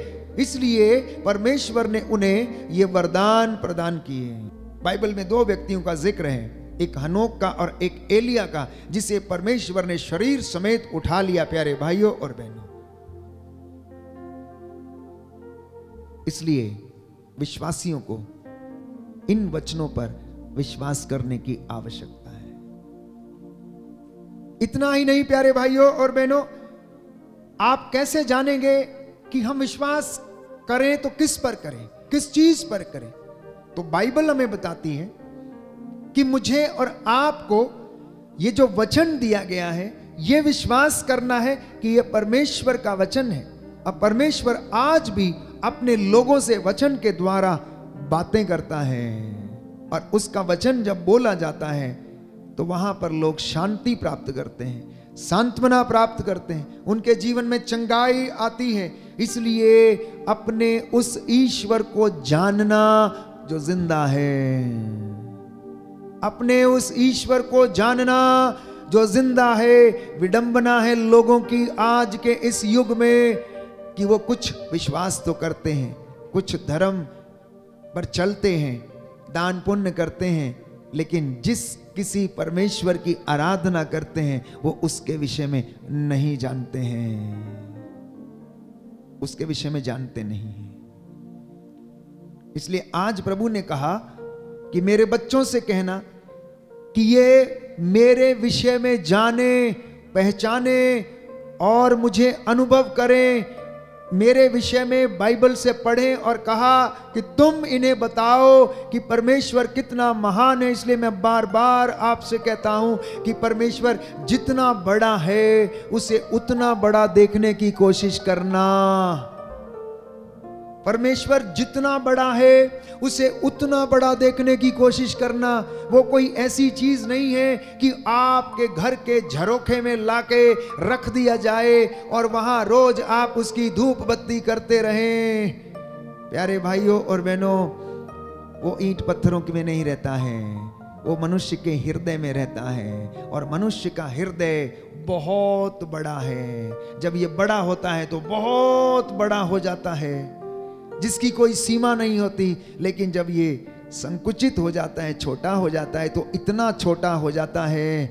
इसलिए परमेश्वर ने उन्हें ये वरदान प्रदान किए। बाइबल में दो व्यक्तियों का ज़िक्र है। एक हनोक का और एक एलिया का, जिसे परमेश्वर ने शरीर समेत उठा लिया, प्यारे भाइयों और बहनों। इसलिए विश्वासियों को इन वचनों पर विश्वास करने की आवश्यकता है। इतना ही नहीं, प्यारे भाइयों और बहनों, आप कैसे जानेंगे कि हम विश्वास करें तो किस पर करें, किस चीज़ पर करें? तो बाइबल हमें बताती है कि मुझे और आपको ये जो वचन दिया गया है, ये विश्वास करना है कि ये परमेश्वर का वचन है। अब परमेश्वर आज भी अपने लोगों से वचन के द्वारा बातें करता है और उसका वचन जब बोला जाता है तो वहाँ पर लोग शांति प्राप्त करते हैं, सांत्वना प्राप्त करते हैं। उनके जीवन में चंगाई आती है, इसलिए अपने उस ईश्वर को जानना जो ज़िंदा है। अपने उस ईश्वर को जानना जो ज़िंदा है, विडंबना है लोगों की आज के इस युग में कि वो कुछ विश्वास तो करते हैं, कुछ धर्म पर चलते हैं, दान पुण्य करते हैं, लेकिन जिस किसी परमेश्वर की आराधना करते हैं, वो उसके विषय में नहीं जानते हैं। उसके विषय में जानते नहीं हैं। इसलिए आज प्रभु ने कहा कि मेरे बच्चों से कहना कि ये मेरे विषय में जाने, पहचाने और मुझे अनुभव करें। मेरे विषय में बाइबल से पढ़ें और कहा कि तुम इन्हें बताओ कि परमेश्वर कितना महान है। इसलिए मैं बार बार आपसे कहता हूँ कि परमेश्वर जितना बड़ा है, उसे उतना बड़ा देखने की कोशिश करना। परमेश्वर जितना बड़ा है, उसे उतना बड़ा देखने की कोशिश करना, वो कोई ऐसी चीज़ नहीं है कि आपके घर के झरोखे में लाके रख दिया जाए और वहाँ रोज आप उसकी धूप बत्ती करते रहें। प्यारे भाइयों और बहनों, वो ईंट पत्थरों के में नहीं रहता है, वो मनुष्य के हृदय में रहता है और मनुष्य का हृदय बहुत बड़ा है। जब ये बड़ा होता है तो बहुत बड़ा हो जाता है। जिसकी कोई सीमा नहीं होती, लेकिन जब ये संकुचित हो जाता है, छोटा हो जाता है तो इतना छोटा हो जाता है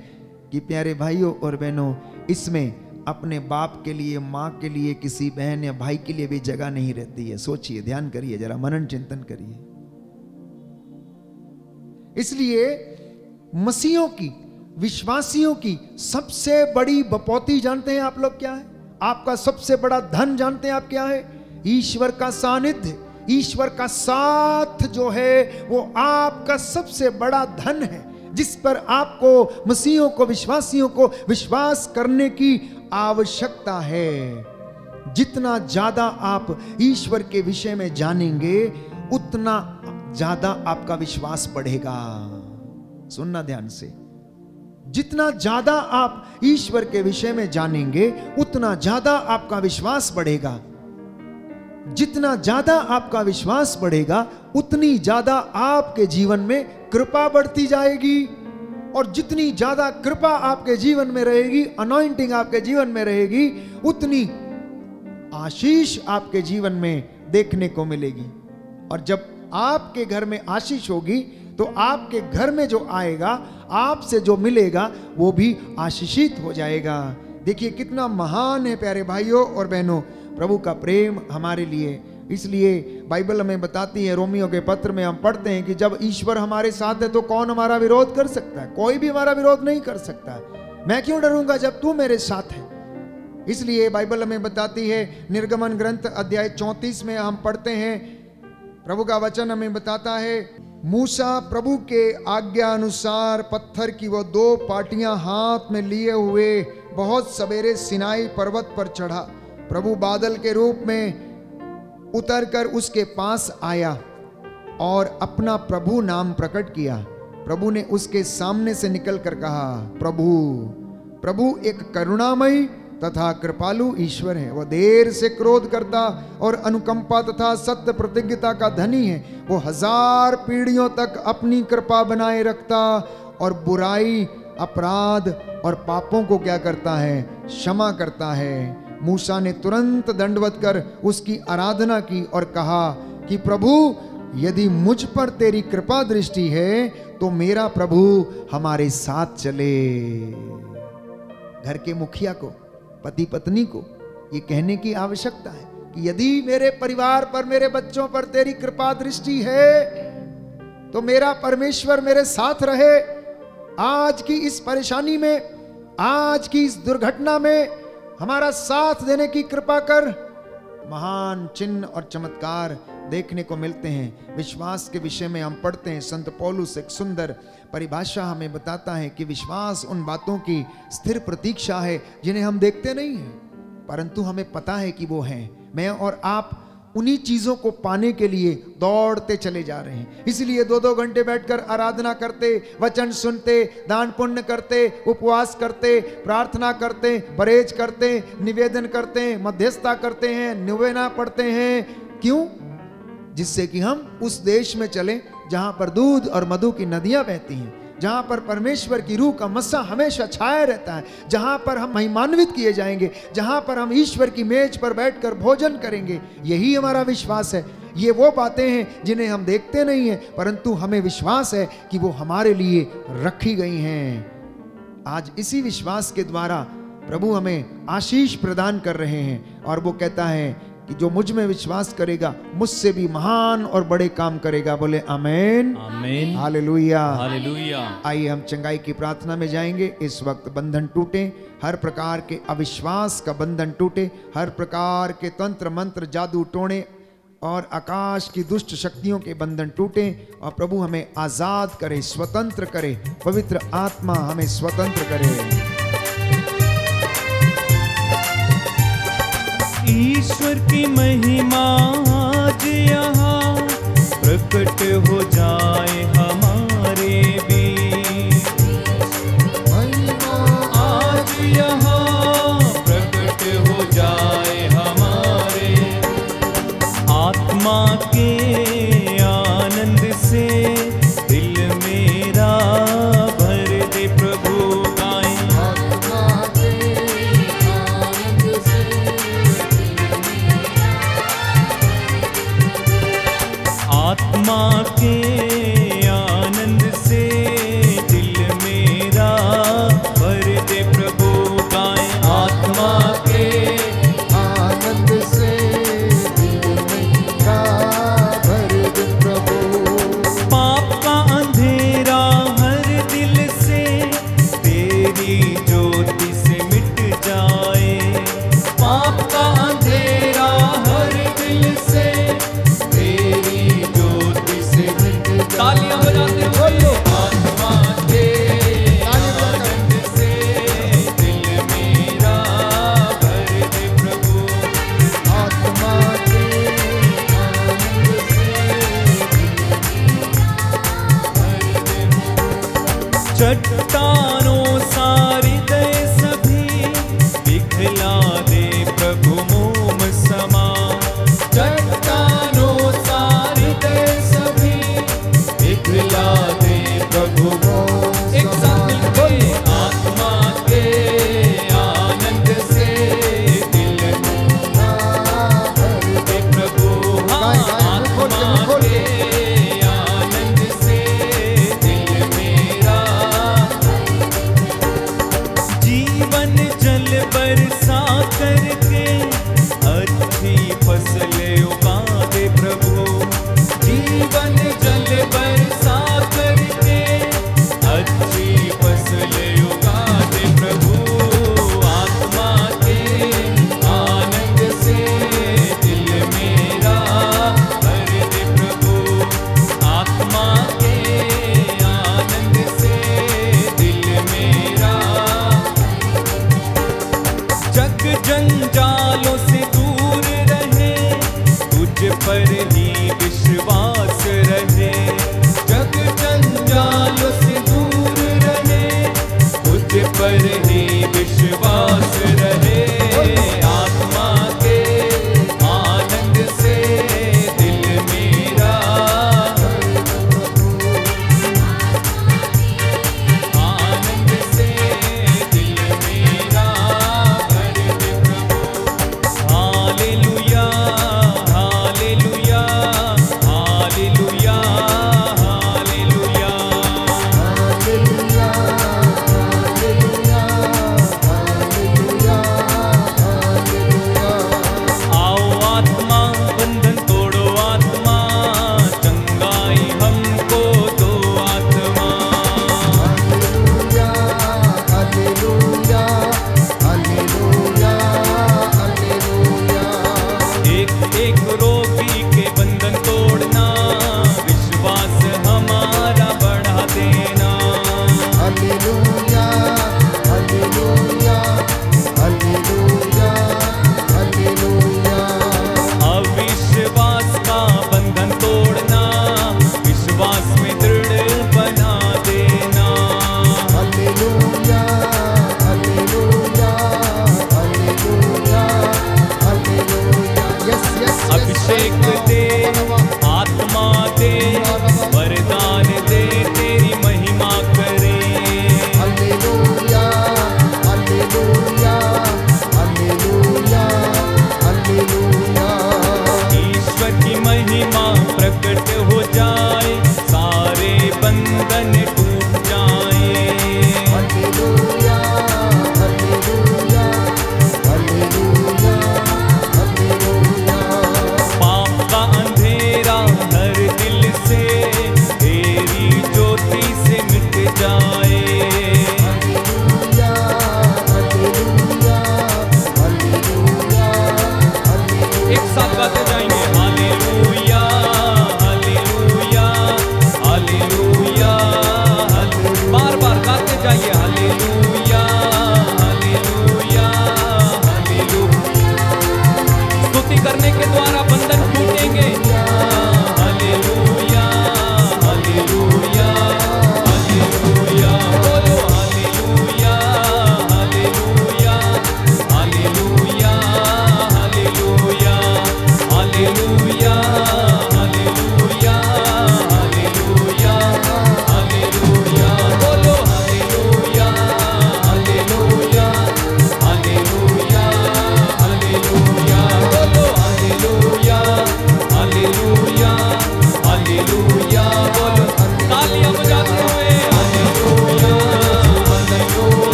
कि प्यारे भाइयों और बहनों, इसमें अपने बाप के लिए, माँ के लिए, किसी बहन या भाई के लिए भी जगह नहीं रहती है। सोचिए, ध्यान करिए, जरा मनन चिंतन करिए। इसलिए मसीहों की, विश्वासियों की सबसे बड़ी बपौती जानते हैं आप लोग क्या है? आपका सबसे बड़ा धन जानते हैं आप क्या है? ईश्वर का सानिध्य, ईश्वर का साथ जो है, वो आपका सबसे बड़ा धन है, जिस पर आपको, मसीहों को, विश्वासियों को विश्वास करने की आवश्यकता है। जितना ज़्यादा आप ईश्वर के विषय में जानेंगे, उतना ज़्यादा आपका विश्वास बढ़ेगा। सुनना ध्यान से। जितना ज़्यादा आप ईश्वर के विषय में जानेंगे, उतना ज़्यादा आपका विश्वास बढ़ेगा। जितना ज़्यादा आपका विश्वास बढ़ेगा, उतनी ज़्यादा आपके जीवन में कृपा बढ़ती जाएगी। और जितनी ज़्यादा कृपा आपके जीवन में रहेगी अनॉइंटिंग आपके जीवन में रहेगी, उतनी आशीष आपके जीवन में देखने को मिलेगी। और जब आपके घर में आशीष होगी तो आपके घर में जो आएगा, आपसे जो मिलेगा, वो भी आशीषित हो जाएगा। देखिए कितना महान है प्यारे भाइयों और बहनों प्रभु का प्रेम हमारे लिए। इसलिए बाइबल हमें बताती है, रोमियो के पत्र में हम पढ़ते हैं कि जब ईश्वर हमारे साथ है तो कौन हमारा विरोध कर सकता है? कोई भी हमारा विरोध नहीं कर सकता। मैं क्यों डरूँगा जब तू मेरे साथ है? इसलिए बाइबल हमें बताती है, निर्गमन ग्रंथ अध्याय 34 में हम पढ़ते हैं, प्रभु का वचन हमें बताता है, मूसा प्रभु के आज्ञा अनुसार पत्थर की वो दो पाटियाँ हाथ में लिए हुए बहुत सवेरे सिनाई पर्वत पर चढ़ा। प्रभु बादल के रूप में उतर कर उसके पास आया और अपना प्रभु नाम प्रकट किया। प्रभु ने उसके सामने से निकल कर कहा, प्रभु प्रभु एक करुणामयी तथा कृपालु ईश्वर है। वह देर से क्रोध करता और अनुकंपा तथा सत्य प्रतिज्ञता का धनी है। वो हज़ार पीढ़ियों तक अपनी कृपा बनाए रखता और बुराई, अपराध और पापों को क्या करता है? क्षमा करता है। मूसा ने तुरंत दंडवत कर उसकी आराधना की और कहा कि प्रभु, यदि मुझ पर तेरी कृपा दृष्टि है तो मेरा प्रभु हमारे साथ चले। घर के मुखिया को पति पत्नी को ये कहने की आवश्यकता है कि यदि मेरे परिवार पर, मेरे बच्चों पर तेरी कृपा दृष्टि है तो मेरा परमेश्वर मेरे साथ रहे। आज की इस परेशानी में, आज की इस दुर्घटना में हमारा साथ देने की कृपा कर महान चिन्ह और चमत्कार देखने को मिलते हैं। विश्वास के विषय में हम पढ़ते हैं। संत पौलुस एक सुंदर परिभाषा हमें बताता है कि विश्वास उन बातों की स्थिर प्रतीक्षा है जिन्हें हम देखते नहीं हैं। परंतु हमें पता है कि वो हैं। मैं और आप उन्हीं चीज़ों को पाने के लिए दौड़ते चले जा रहे हैं। इसलिए दो दो घंटे बैठकर आराधना करते, वचन सुनते, दान पुण्य करते, उपवास करते, प्रार्थना करते, परहेज करते, निवेदन करते, मध्यस्थता करते हैं, निवेदना पढ़ते हैं। क्यों? जिससे कि हम उस देश में चलें जहाँ पर दूध और मधु की नदियाँ बहती हैं। जहाँ पर परमेश्वर की रूह का मस्सा हमेशा छाया रहता है, जहाँ पर हम महिमान्वित किए जाएँगे, जहाँ पर हम ईश्वर की मेज पर बैठकर भोजन करेंगे, यही हमारा विश्वास है। ये वो बातें हैं जिन्हें हम देखते नहीं हैं, परंतु हमें विश्वास है कि वो हमारे लिए रखी गई हैं। आज इसी विश्वास के द्वारा प्रभु हमें आशीष प्रदान कर रहे हैं और वो कहता है कि जो मुझमें विश्वास करेगा मुझसे भी महान और बड़े काम करेगा। बोले अमेन आमीन। हालेलुया। हालेलुया। आइए हम चंगाई की प्रार्थना में जाएँगे। इस वक्त बंधन टूटे हर प्रकार के अविश्वास का बंधन टूटे हर प्रकार के तंत्र मंत्र जादू टोणे और आकाश की दुष्ट शक्तियों के बंधन टूटे और प्रभु हमें आज़ाद करे स्वतंत्र करे पवित्र आत्मा हमें स्वतंत्र करे। ईश्वर की महिमा आज यहाँ प्रकट हो जाए हमारे भी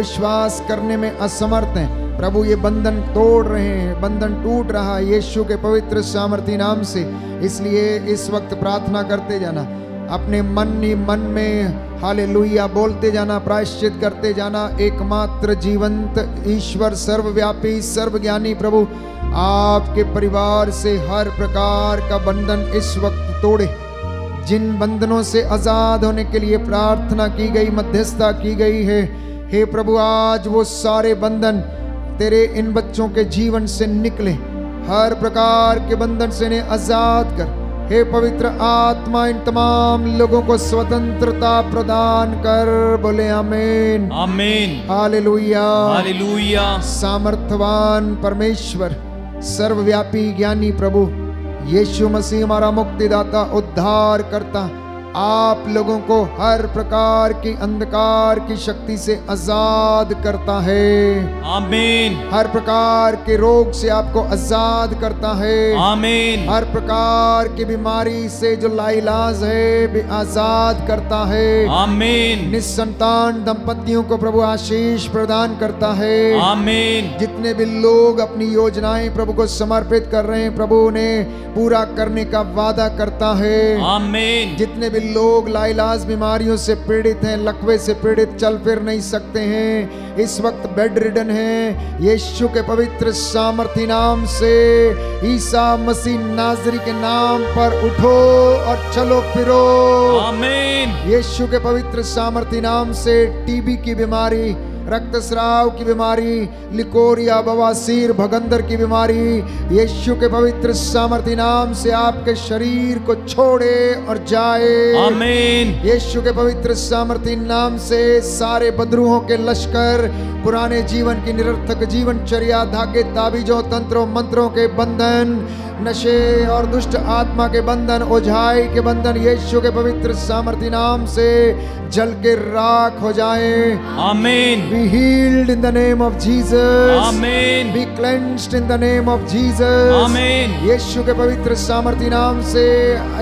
विश्वास करने में असमर्थ हैं। प्रभु, ये बंधन तोड़ रहे हैं। बंधन टूट रहा है यीशु के पवित्र सामर्थी नाम से। इसलिए इस वक्त प्रार्थना करते जाना। अपने मन ही मन में हालेलुया बोलते जाना, प्रायश्चित करते जाना। एकमात्र जीवंत ईश्वर, सर्वव्यापी, सर्वज्ञानी प्रभु, आपके परिवार से हर प्रकार का बंधन इस वक्त तोड़े। जिन बंधनों से आज़ाद होने के लिए प्रार्थना की गई, मध्यस्थता की गई है हे प्रभु आज वो सारे बंधन तेरे इन बच्चों के जीवन से निकले। हर प्रकार के बंधन से इन्हें आज़ाद कर। हे पवित्र आत्मा इन तमाम लोगों को स्वतंत्रता प्रदान कर। बोले आमीन। आमीन। हालेलुया। हालेलुया। सामर्थवान परमेश्वर सर्वव्यापी ज्ञानी प्रभु यीशु मसीह हमारा मुक्तिदाता उद्धार करता आप लोगों को हर प्रकार की अंधकार की शक्ति से आज़ाद करता है। आमीन। हर प्रकार के रोग से आपको आज़ाद करता है। आमीन। हर प्रकार की बीमारी से जो लाइलाज है भी आज़ाद करता है। आमीन। निसंतान दंपतियों को प्रभु आशीष प्रदान करता है। आमीन। जितने भी लोग अपनी योजनाएँ प्रभु को समर्पित कर रहे हैं प्रभु उन्हें पूरा करने का वादा करता है। आमीन। जितने भी लोग लाइलाज बीमारियों से पीड़ित हैं लकवे से पीड़ित चल फिर नहीं सकते हैं। इस वक्त बेड रिडन है। यीशु के पवित्र सामर्थी नाम से ईसा मसीह नाजरी के नाम पर उठो और चलो फिरो। आमीन। यीशु के पवित्र सामर्थी नाम से टीबी की बीमारी रक्तस्राव की बीमारी लिकोरिया बवासीर भगंदर की बीमारी यीशु के पवित्र सामर्थी नाम से आपके शरीर को छोड़े और जाए। आमीन। यीशु के पवित्र सामर्थी नाम से सारे बदरूहों के लश्कर पुराने जीवन की निरर्थक जीवनचर्या धागे ताबीजों तंत्रों मंत्रों के बंधन नशे और दुष्ट आत्मा के बंधन ओझाई के बंधन यीशु के पवित्र सामर्थ्य नाम से जल के राख हो जाए आमीन Be healed in the name of Jesus. आमीन Be cleansed in the name of Jesus. आमीन यीशु के पवित्र सामर्थी नाम से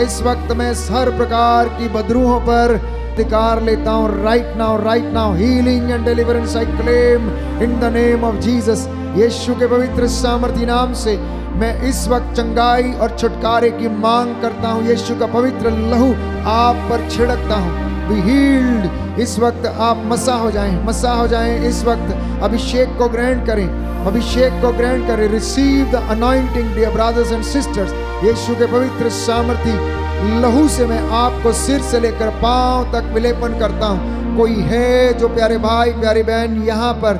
इस वक्त मैं हर प्रकार की बदरूहों पर अधिकार लेता हूँ right now right now healing and deliverance I claim in the name of Jesus Yeshu के पवित्र सामर्थी नाम से मैं इस वक्त चंगाई और छुटकारे की मांग करता हूँ, यीशु का पवित्र लहू आप पर छिड़कता हूँ। बी हील्ड इस वक्त आप मसा हो जाएँ मसा हो जाएँ। इस वक्त अभिषेक को ग्रहण करें, अभिषेक को ग्रहण करें। Receive the anointing dear brothers and sisters Yeshu के पवित्र सामर्थी लहू से मैं आपको सिर से लेकर पाँव तक विलेपन करता हूँ। कोई है जो प्यारे भाई, प्यारी बहन यहाँ पर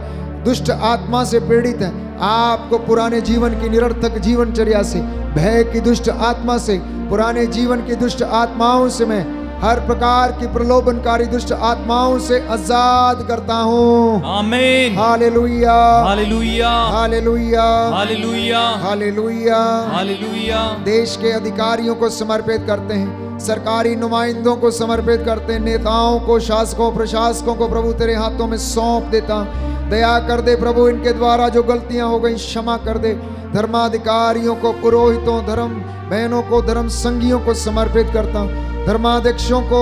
दुष्ट आत्मा से पीड़ित है? आपको पुराने जीवन की निरर्थक जीवनचर्या से, भय की दुष्ट आत्मा से, पुराने जीवन की दुष्ट आत्माओं से मैं हर प्रकार की प्रलोभनकारी दुष्ट आत्माओं से आज़ाद करता हूँ। आमीन। Hallelujah. Hallelujah. Hallelujah. Hallelujah. Hallelujah. Hallelujah. देश के अधिकारियों को समर्पित करते हैं सरकारी नुमाइंदों को समर्पित करते हैं नेताओं को शासकों प्रशासकों को प्रभु तेरे हाथों में सौंप देता। दया कर दे प्रभु इनके द्वारा जो गलतियाँ हो गई क्षमा कर दे। धर्माधिकारियों को पुरोहितों धर्म बहनों को धर्म संघियों को समर्पित करता हूँ। धर्माध्यक्षों को,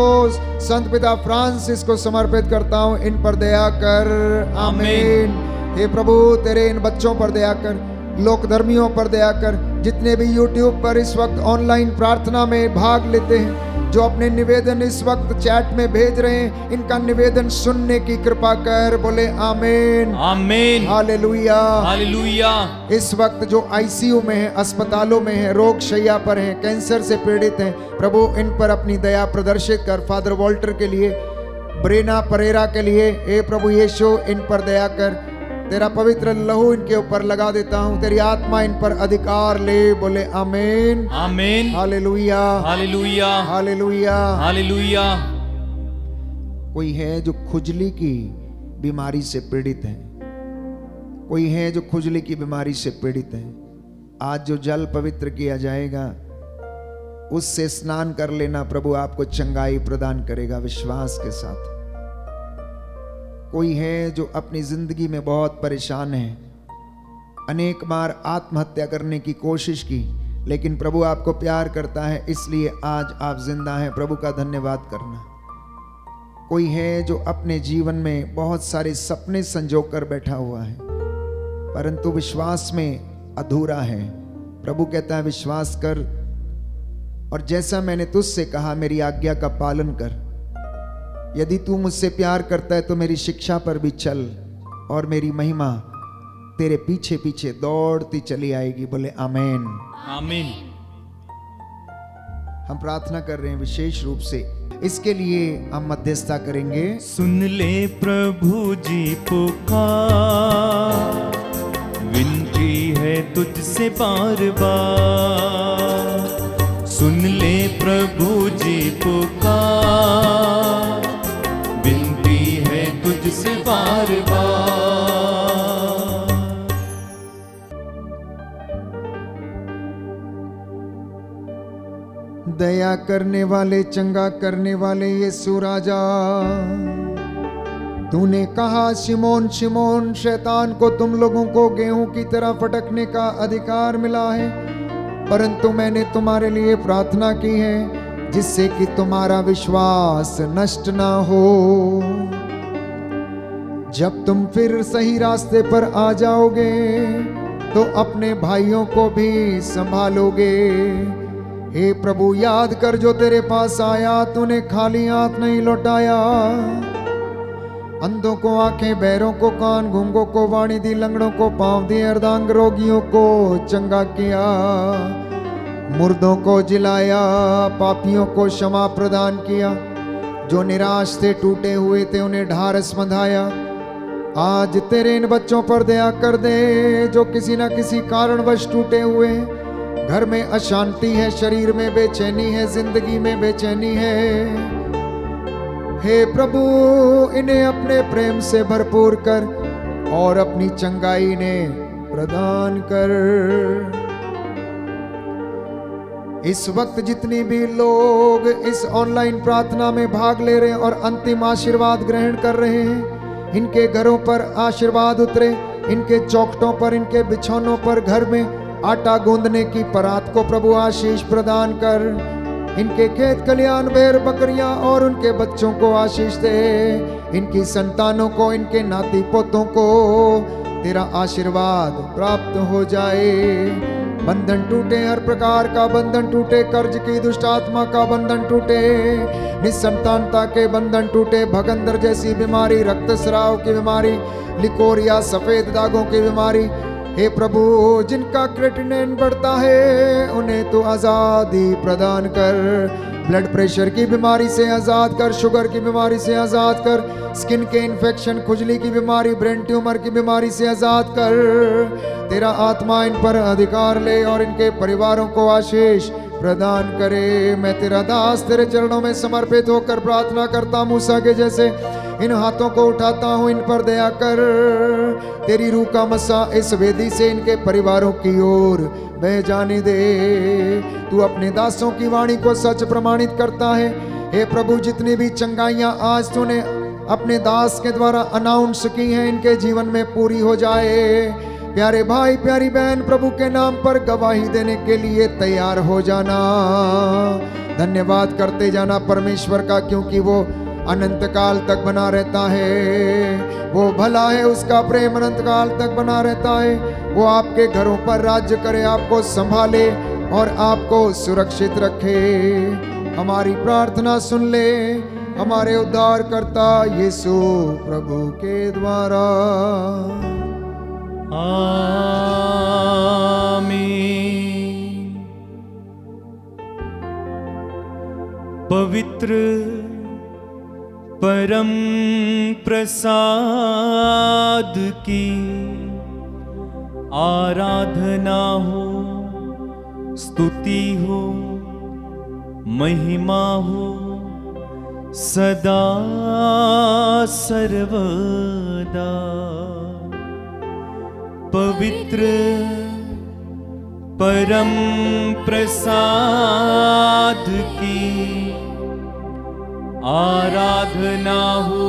संत पिता फ्रांसिस को समर्पित करता हूँ इन पर दया कर। आमीन। हे प्रभु, तेरे इन बच्चों पर दया कर लोक धर्मियों पर दया कर, जितने भी YouTube पर इस वक्त ऑनलाइन प्रार्थना में भाग लेते हैं जो अपने निवेदन इस वक्त चैट में भेज रहे हैं इनका निवेदन सुनने की कृपा कर बोले आमीन। आमीन। हालेलुया। हालेलुया। इस वक्त जो आईसीयू में है अस्पतालों में है रोग शैया पर है कैंसर से पीड़ित हैं प्रभु इन पर अपनी दया प्रदर्शित कर फादर वॉल्टर के लिए ब्रेना परेरा के लिए हे प्रभु यीशु इन पर दया कर तेरा पवित्र लहू इनके ऊपर लगा देता हूँ तेरी आत्मा इन पर अधिकार ले बोले आमीन। आमीन। हालेलुया। हालेलुया। हालेलुया। हालेलुया। कोई है जो खुजली की बीमारी से पीड़ित है? कोई है जो खुजली की बीमारी से पीड़ित है? आज जो जल पवित्र किया जाएगा उससे स्नान कर लेना प्रभु आपको चंगाई प्रदान करेगा विश्वास के साथ। कोई है जो अपनी ज़िंदगी में बहुत परेशान है। अनेक बार आत्महत्या करने की कोशिश की, लेकिन प्रभु आपको प्यार करता है, इसलिए आज आप ज़िंदा हैं। प्रभु का धन्यवाद करना। कोई है जो अपने जीवन में बहुत सारे सपने संजो कर बैठा हुआ है, परंतु विश्वास में अधूरा है। प्रभु कहता है, विश्वास कर, और जैसा मैंने तुझसे कहा, मेरी आज्ञा का पालन कर। यदि तू मुझसे प्यार करता है तो मेरी शिक्षा पर भी चल और मेरी महिमा तेरे पीछे पीछे दौड़ती चली आएगी। बोले आमेन। आमीन। हम प्रार्थना कर रहे हैं विशेष रूप से। इसके लिए हम मध्यस्थता करेंगे। सुन ले प्रभु जी पुकार। विनती है तुझसे बार बार सुन ले प्रभु जी पुकार। तुझसे बार बार। दया करने वाले, चंगा करने वाले ये राजा। तूने कहा, शिमोन शिमोन, शैतान को तुम लोगों को गेहूँ की तरह फटकने का अधिकार मिला है, परंतु मैंने तुम्हारे लिए प्रार्थना की है, जिससे कि तुम्हारा विश्वास नष्ट ना हो। जब तुम फिर सही रास्ते पर आ जाओगे तो अपने भाइयों को भी संभालोगे। हे प्रभु, याद कर जो तेरे पास आया, तूने खाली हाथ नहीं लौटाया। अंधों को आँखें, बैरों को कान घूंगों को वाणी दी, लंगड़ों को पाँव दी, अर्धांग रोगियों को चंगा किया। मुर्दों को जिलाया, पापियों को क्षमा प्रदान किया। जो निराश थे, टूटे हुए थे, उन्हें ढारस बंधाया आज तेरे इन बच्चों पर दया कर दे, जो किसी न किसी कारणवश टूटे हुए घर में अशांति है, शरीर में बेचैनी है, ज़िंदगी में बेचैनी है। हे प्रभु, इन्हें अपने प्रेम से भरपूर कर और अपनी चंगाई ने प्रदान कर। इस वक्त जितनी भी लोग इस ऑनलाइन प्रार्थना में भाग ले रहे हैं और अंतिम आशीर्वाद ग्रहण कर रहे हैं इनके घरों पर आशीर्वाद उतरे, इनके चौकटों पर, इनके बिछौनों पर घर में आटा गूंदने की परात को प्रभु आशीष प्रदान कर। इनके खेत कल्याण भेड़ बकरियाँ और उनके बच्चों को आशीष दे। इनकी संतानों को, इनके नाती पोतों को तेरा आशीर्वाद प्राप्त हो जाए। बंधन टूटे हर प्रकार का बंधन टूटे, कर्ज की दुष्ट आत्मा का बंधन टूटे, निसंतानता के बंधन टूटे, भगंदर जैसी बीमारी रक्त स्राव की बीमारी, लिकोरिया सफ़ेद दागों की बीमारी हे प्रभु, जिनका क्रेटिनिन बढ़ता है, उन्हें तो आज़ादी प्रदान कर। ब्लड प्रेशर की बीमारी से आज़ाद कर, शुगर की बीमारी से आज़ाद कर, स्किन के इन्फेक्शन, खुजली की बीमारी, ब्रेन ट्यूमर की बीमारी से आज़ाद कर। तेरा आत्मा इन पर अधिकार ले और इनके परिवारों को आशीष प्रदान करे। मैं तेरा दास तेरे चरणों में समर्पित होकर प्रार्थना करता मूसा के जैसे। इन हाथों को उठाता हूँ, इन पर दया कर। तेरी रूह का मसा इस वेदी से इनके परिवारों की ओर बह जाने दे। तू अपने दासों की वाणी को सच प्रमाणित करता है। हे प्रभु, जितनी भी चंगाइयाँ आज तूने अपने दास के द्वारा अनाउंस की हैं, इनके जीवन में पूरी हो जाए। प्यारे भाई, प्यारी बहन, प्रभु के नाम पर गवाही देने के लिए तैयार हो जाना। धन्यवाद करते जाना परमेश्वर का, क्योंकि वो अनंत काल तक बना रहता है। वो भला है, उसका प्रेम अनंत काल तक बना रहता है। वो आपके घरों पर राज्य करे, आपको संभाले और आपको सुरक्षित रखे। हमारी प्रार्थना सुन ले, हमारे उद्धार करता यीशु प्रभु के द्वारा। पवित्र परम प्रसाद की आराधना हो स्तुति हो महिमा हो सदा सर्वदा। पवित्र परम प्रसाद की आराधना हो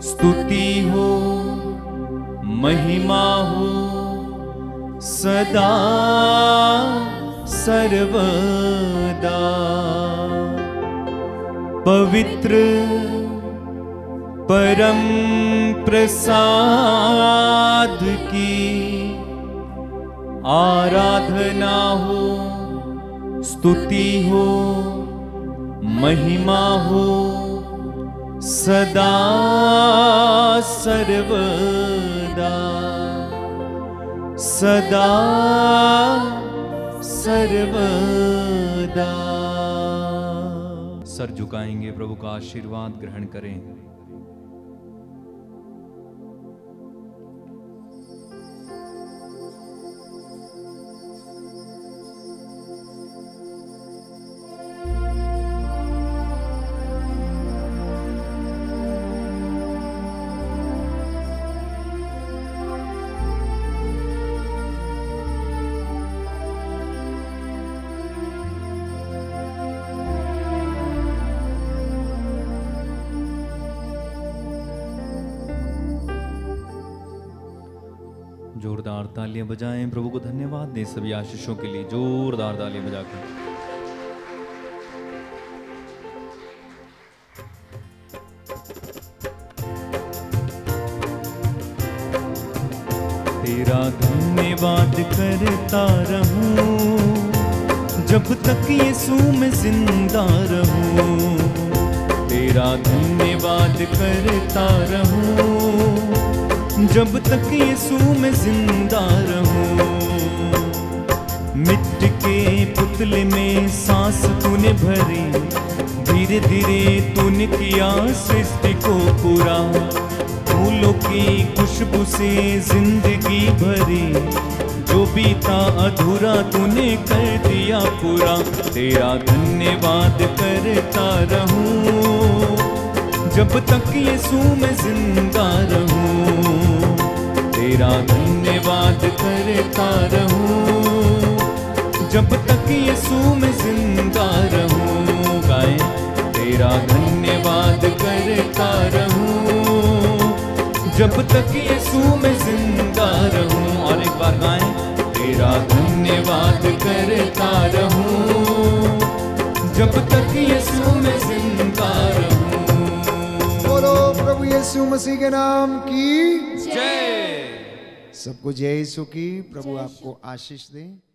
स्तुति हो महिमा हो सदा सर्वदा। पवित्र परम प्रसाद की आराधना हो, स्तुति हो, महिमा हो, सदा सर्वदा सदा सर्वदा। सर झुकाएँगे प्रभु का आशीर्वाद ग्रहण करें। तालियाँ बजाएँ। प्रभु को धन्यवाद दें सभी आशीषों के लिए। जोरदार तालियाँ बजाकर। तेरा धन्यवाद करता रहूँ, जब तक यीशु में ज़िंदा रहूँ। तेरा धन्यवाद करता रहूँ जब तक यीशु में ज़िंदा रहूँ। मिट्टी के पुतले में सांस तूने भरी। धीरे धीरे तूने किया सृष्टि को पूरा। फूलों की खुशबू से ज़िंदगी भरी। जो बीता अधूरा तूने कर दिया पूरा। तेरा धन्यवाद करता रहूँ। जब तक यीशु में ज़िंदा रहूँ। तेरा धन्यवाद करता रहूँ। जब तक यीशु में ज़िंदा रहूँ, गाए, तेरा धन्यवाद करता रहूँ। जब तक यीशु में ज़िंदा रहूँ, और एक बार गाएँ, तेरा धन्यवाद करता रहूँ। जब तक यीशु में ज़िंदा रहूँ। बोलो, प्रभु यीशु मसीह के नाम की सबको जय यीशु की। प्रभु आपको आशीष दे।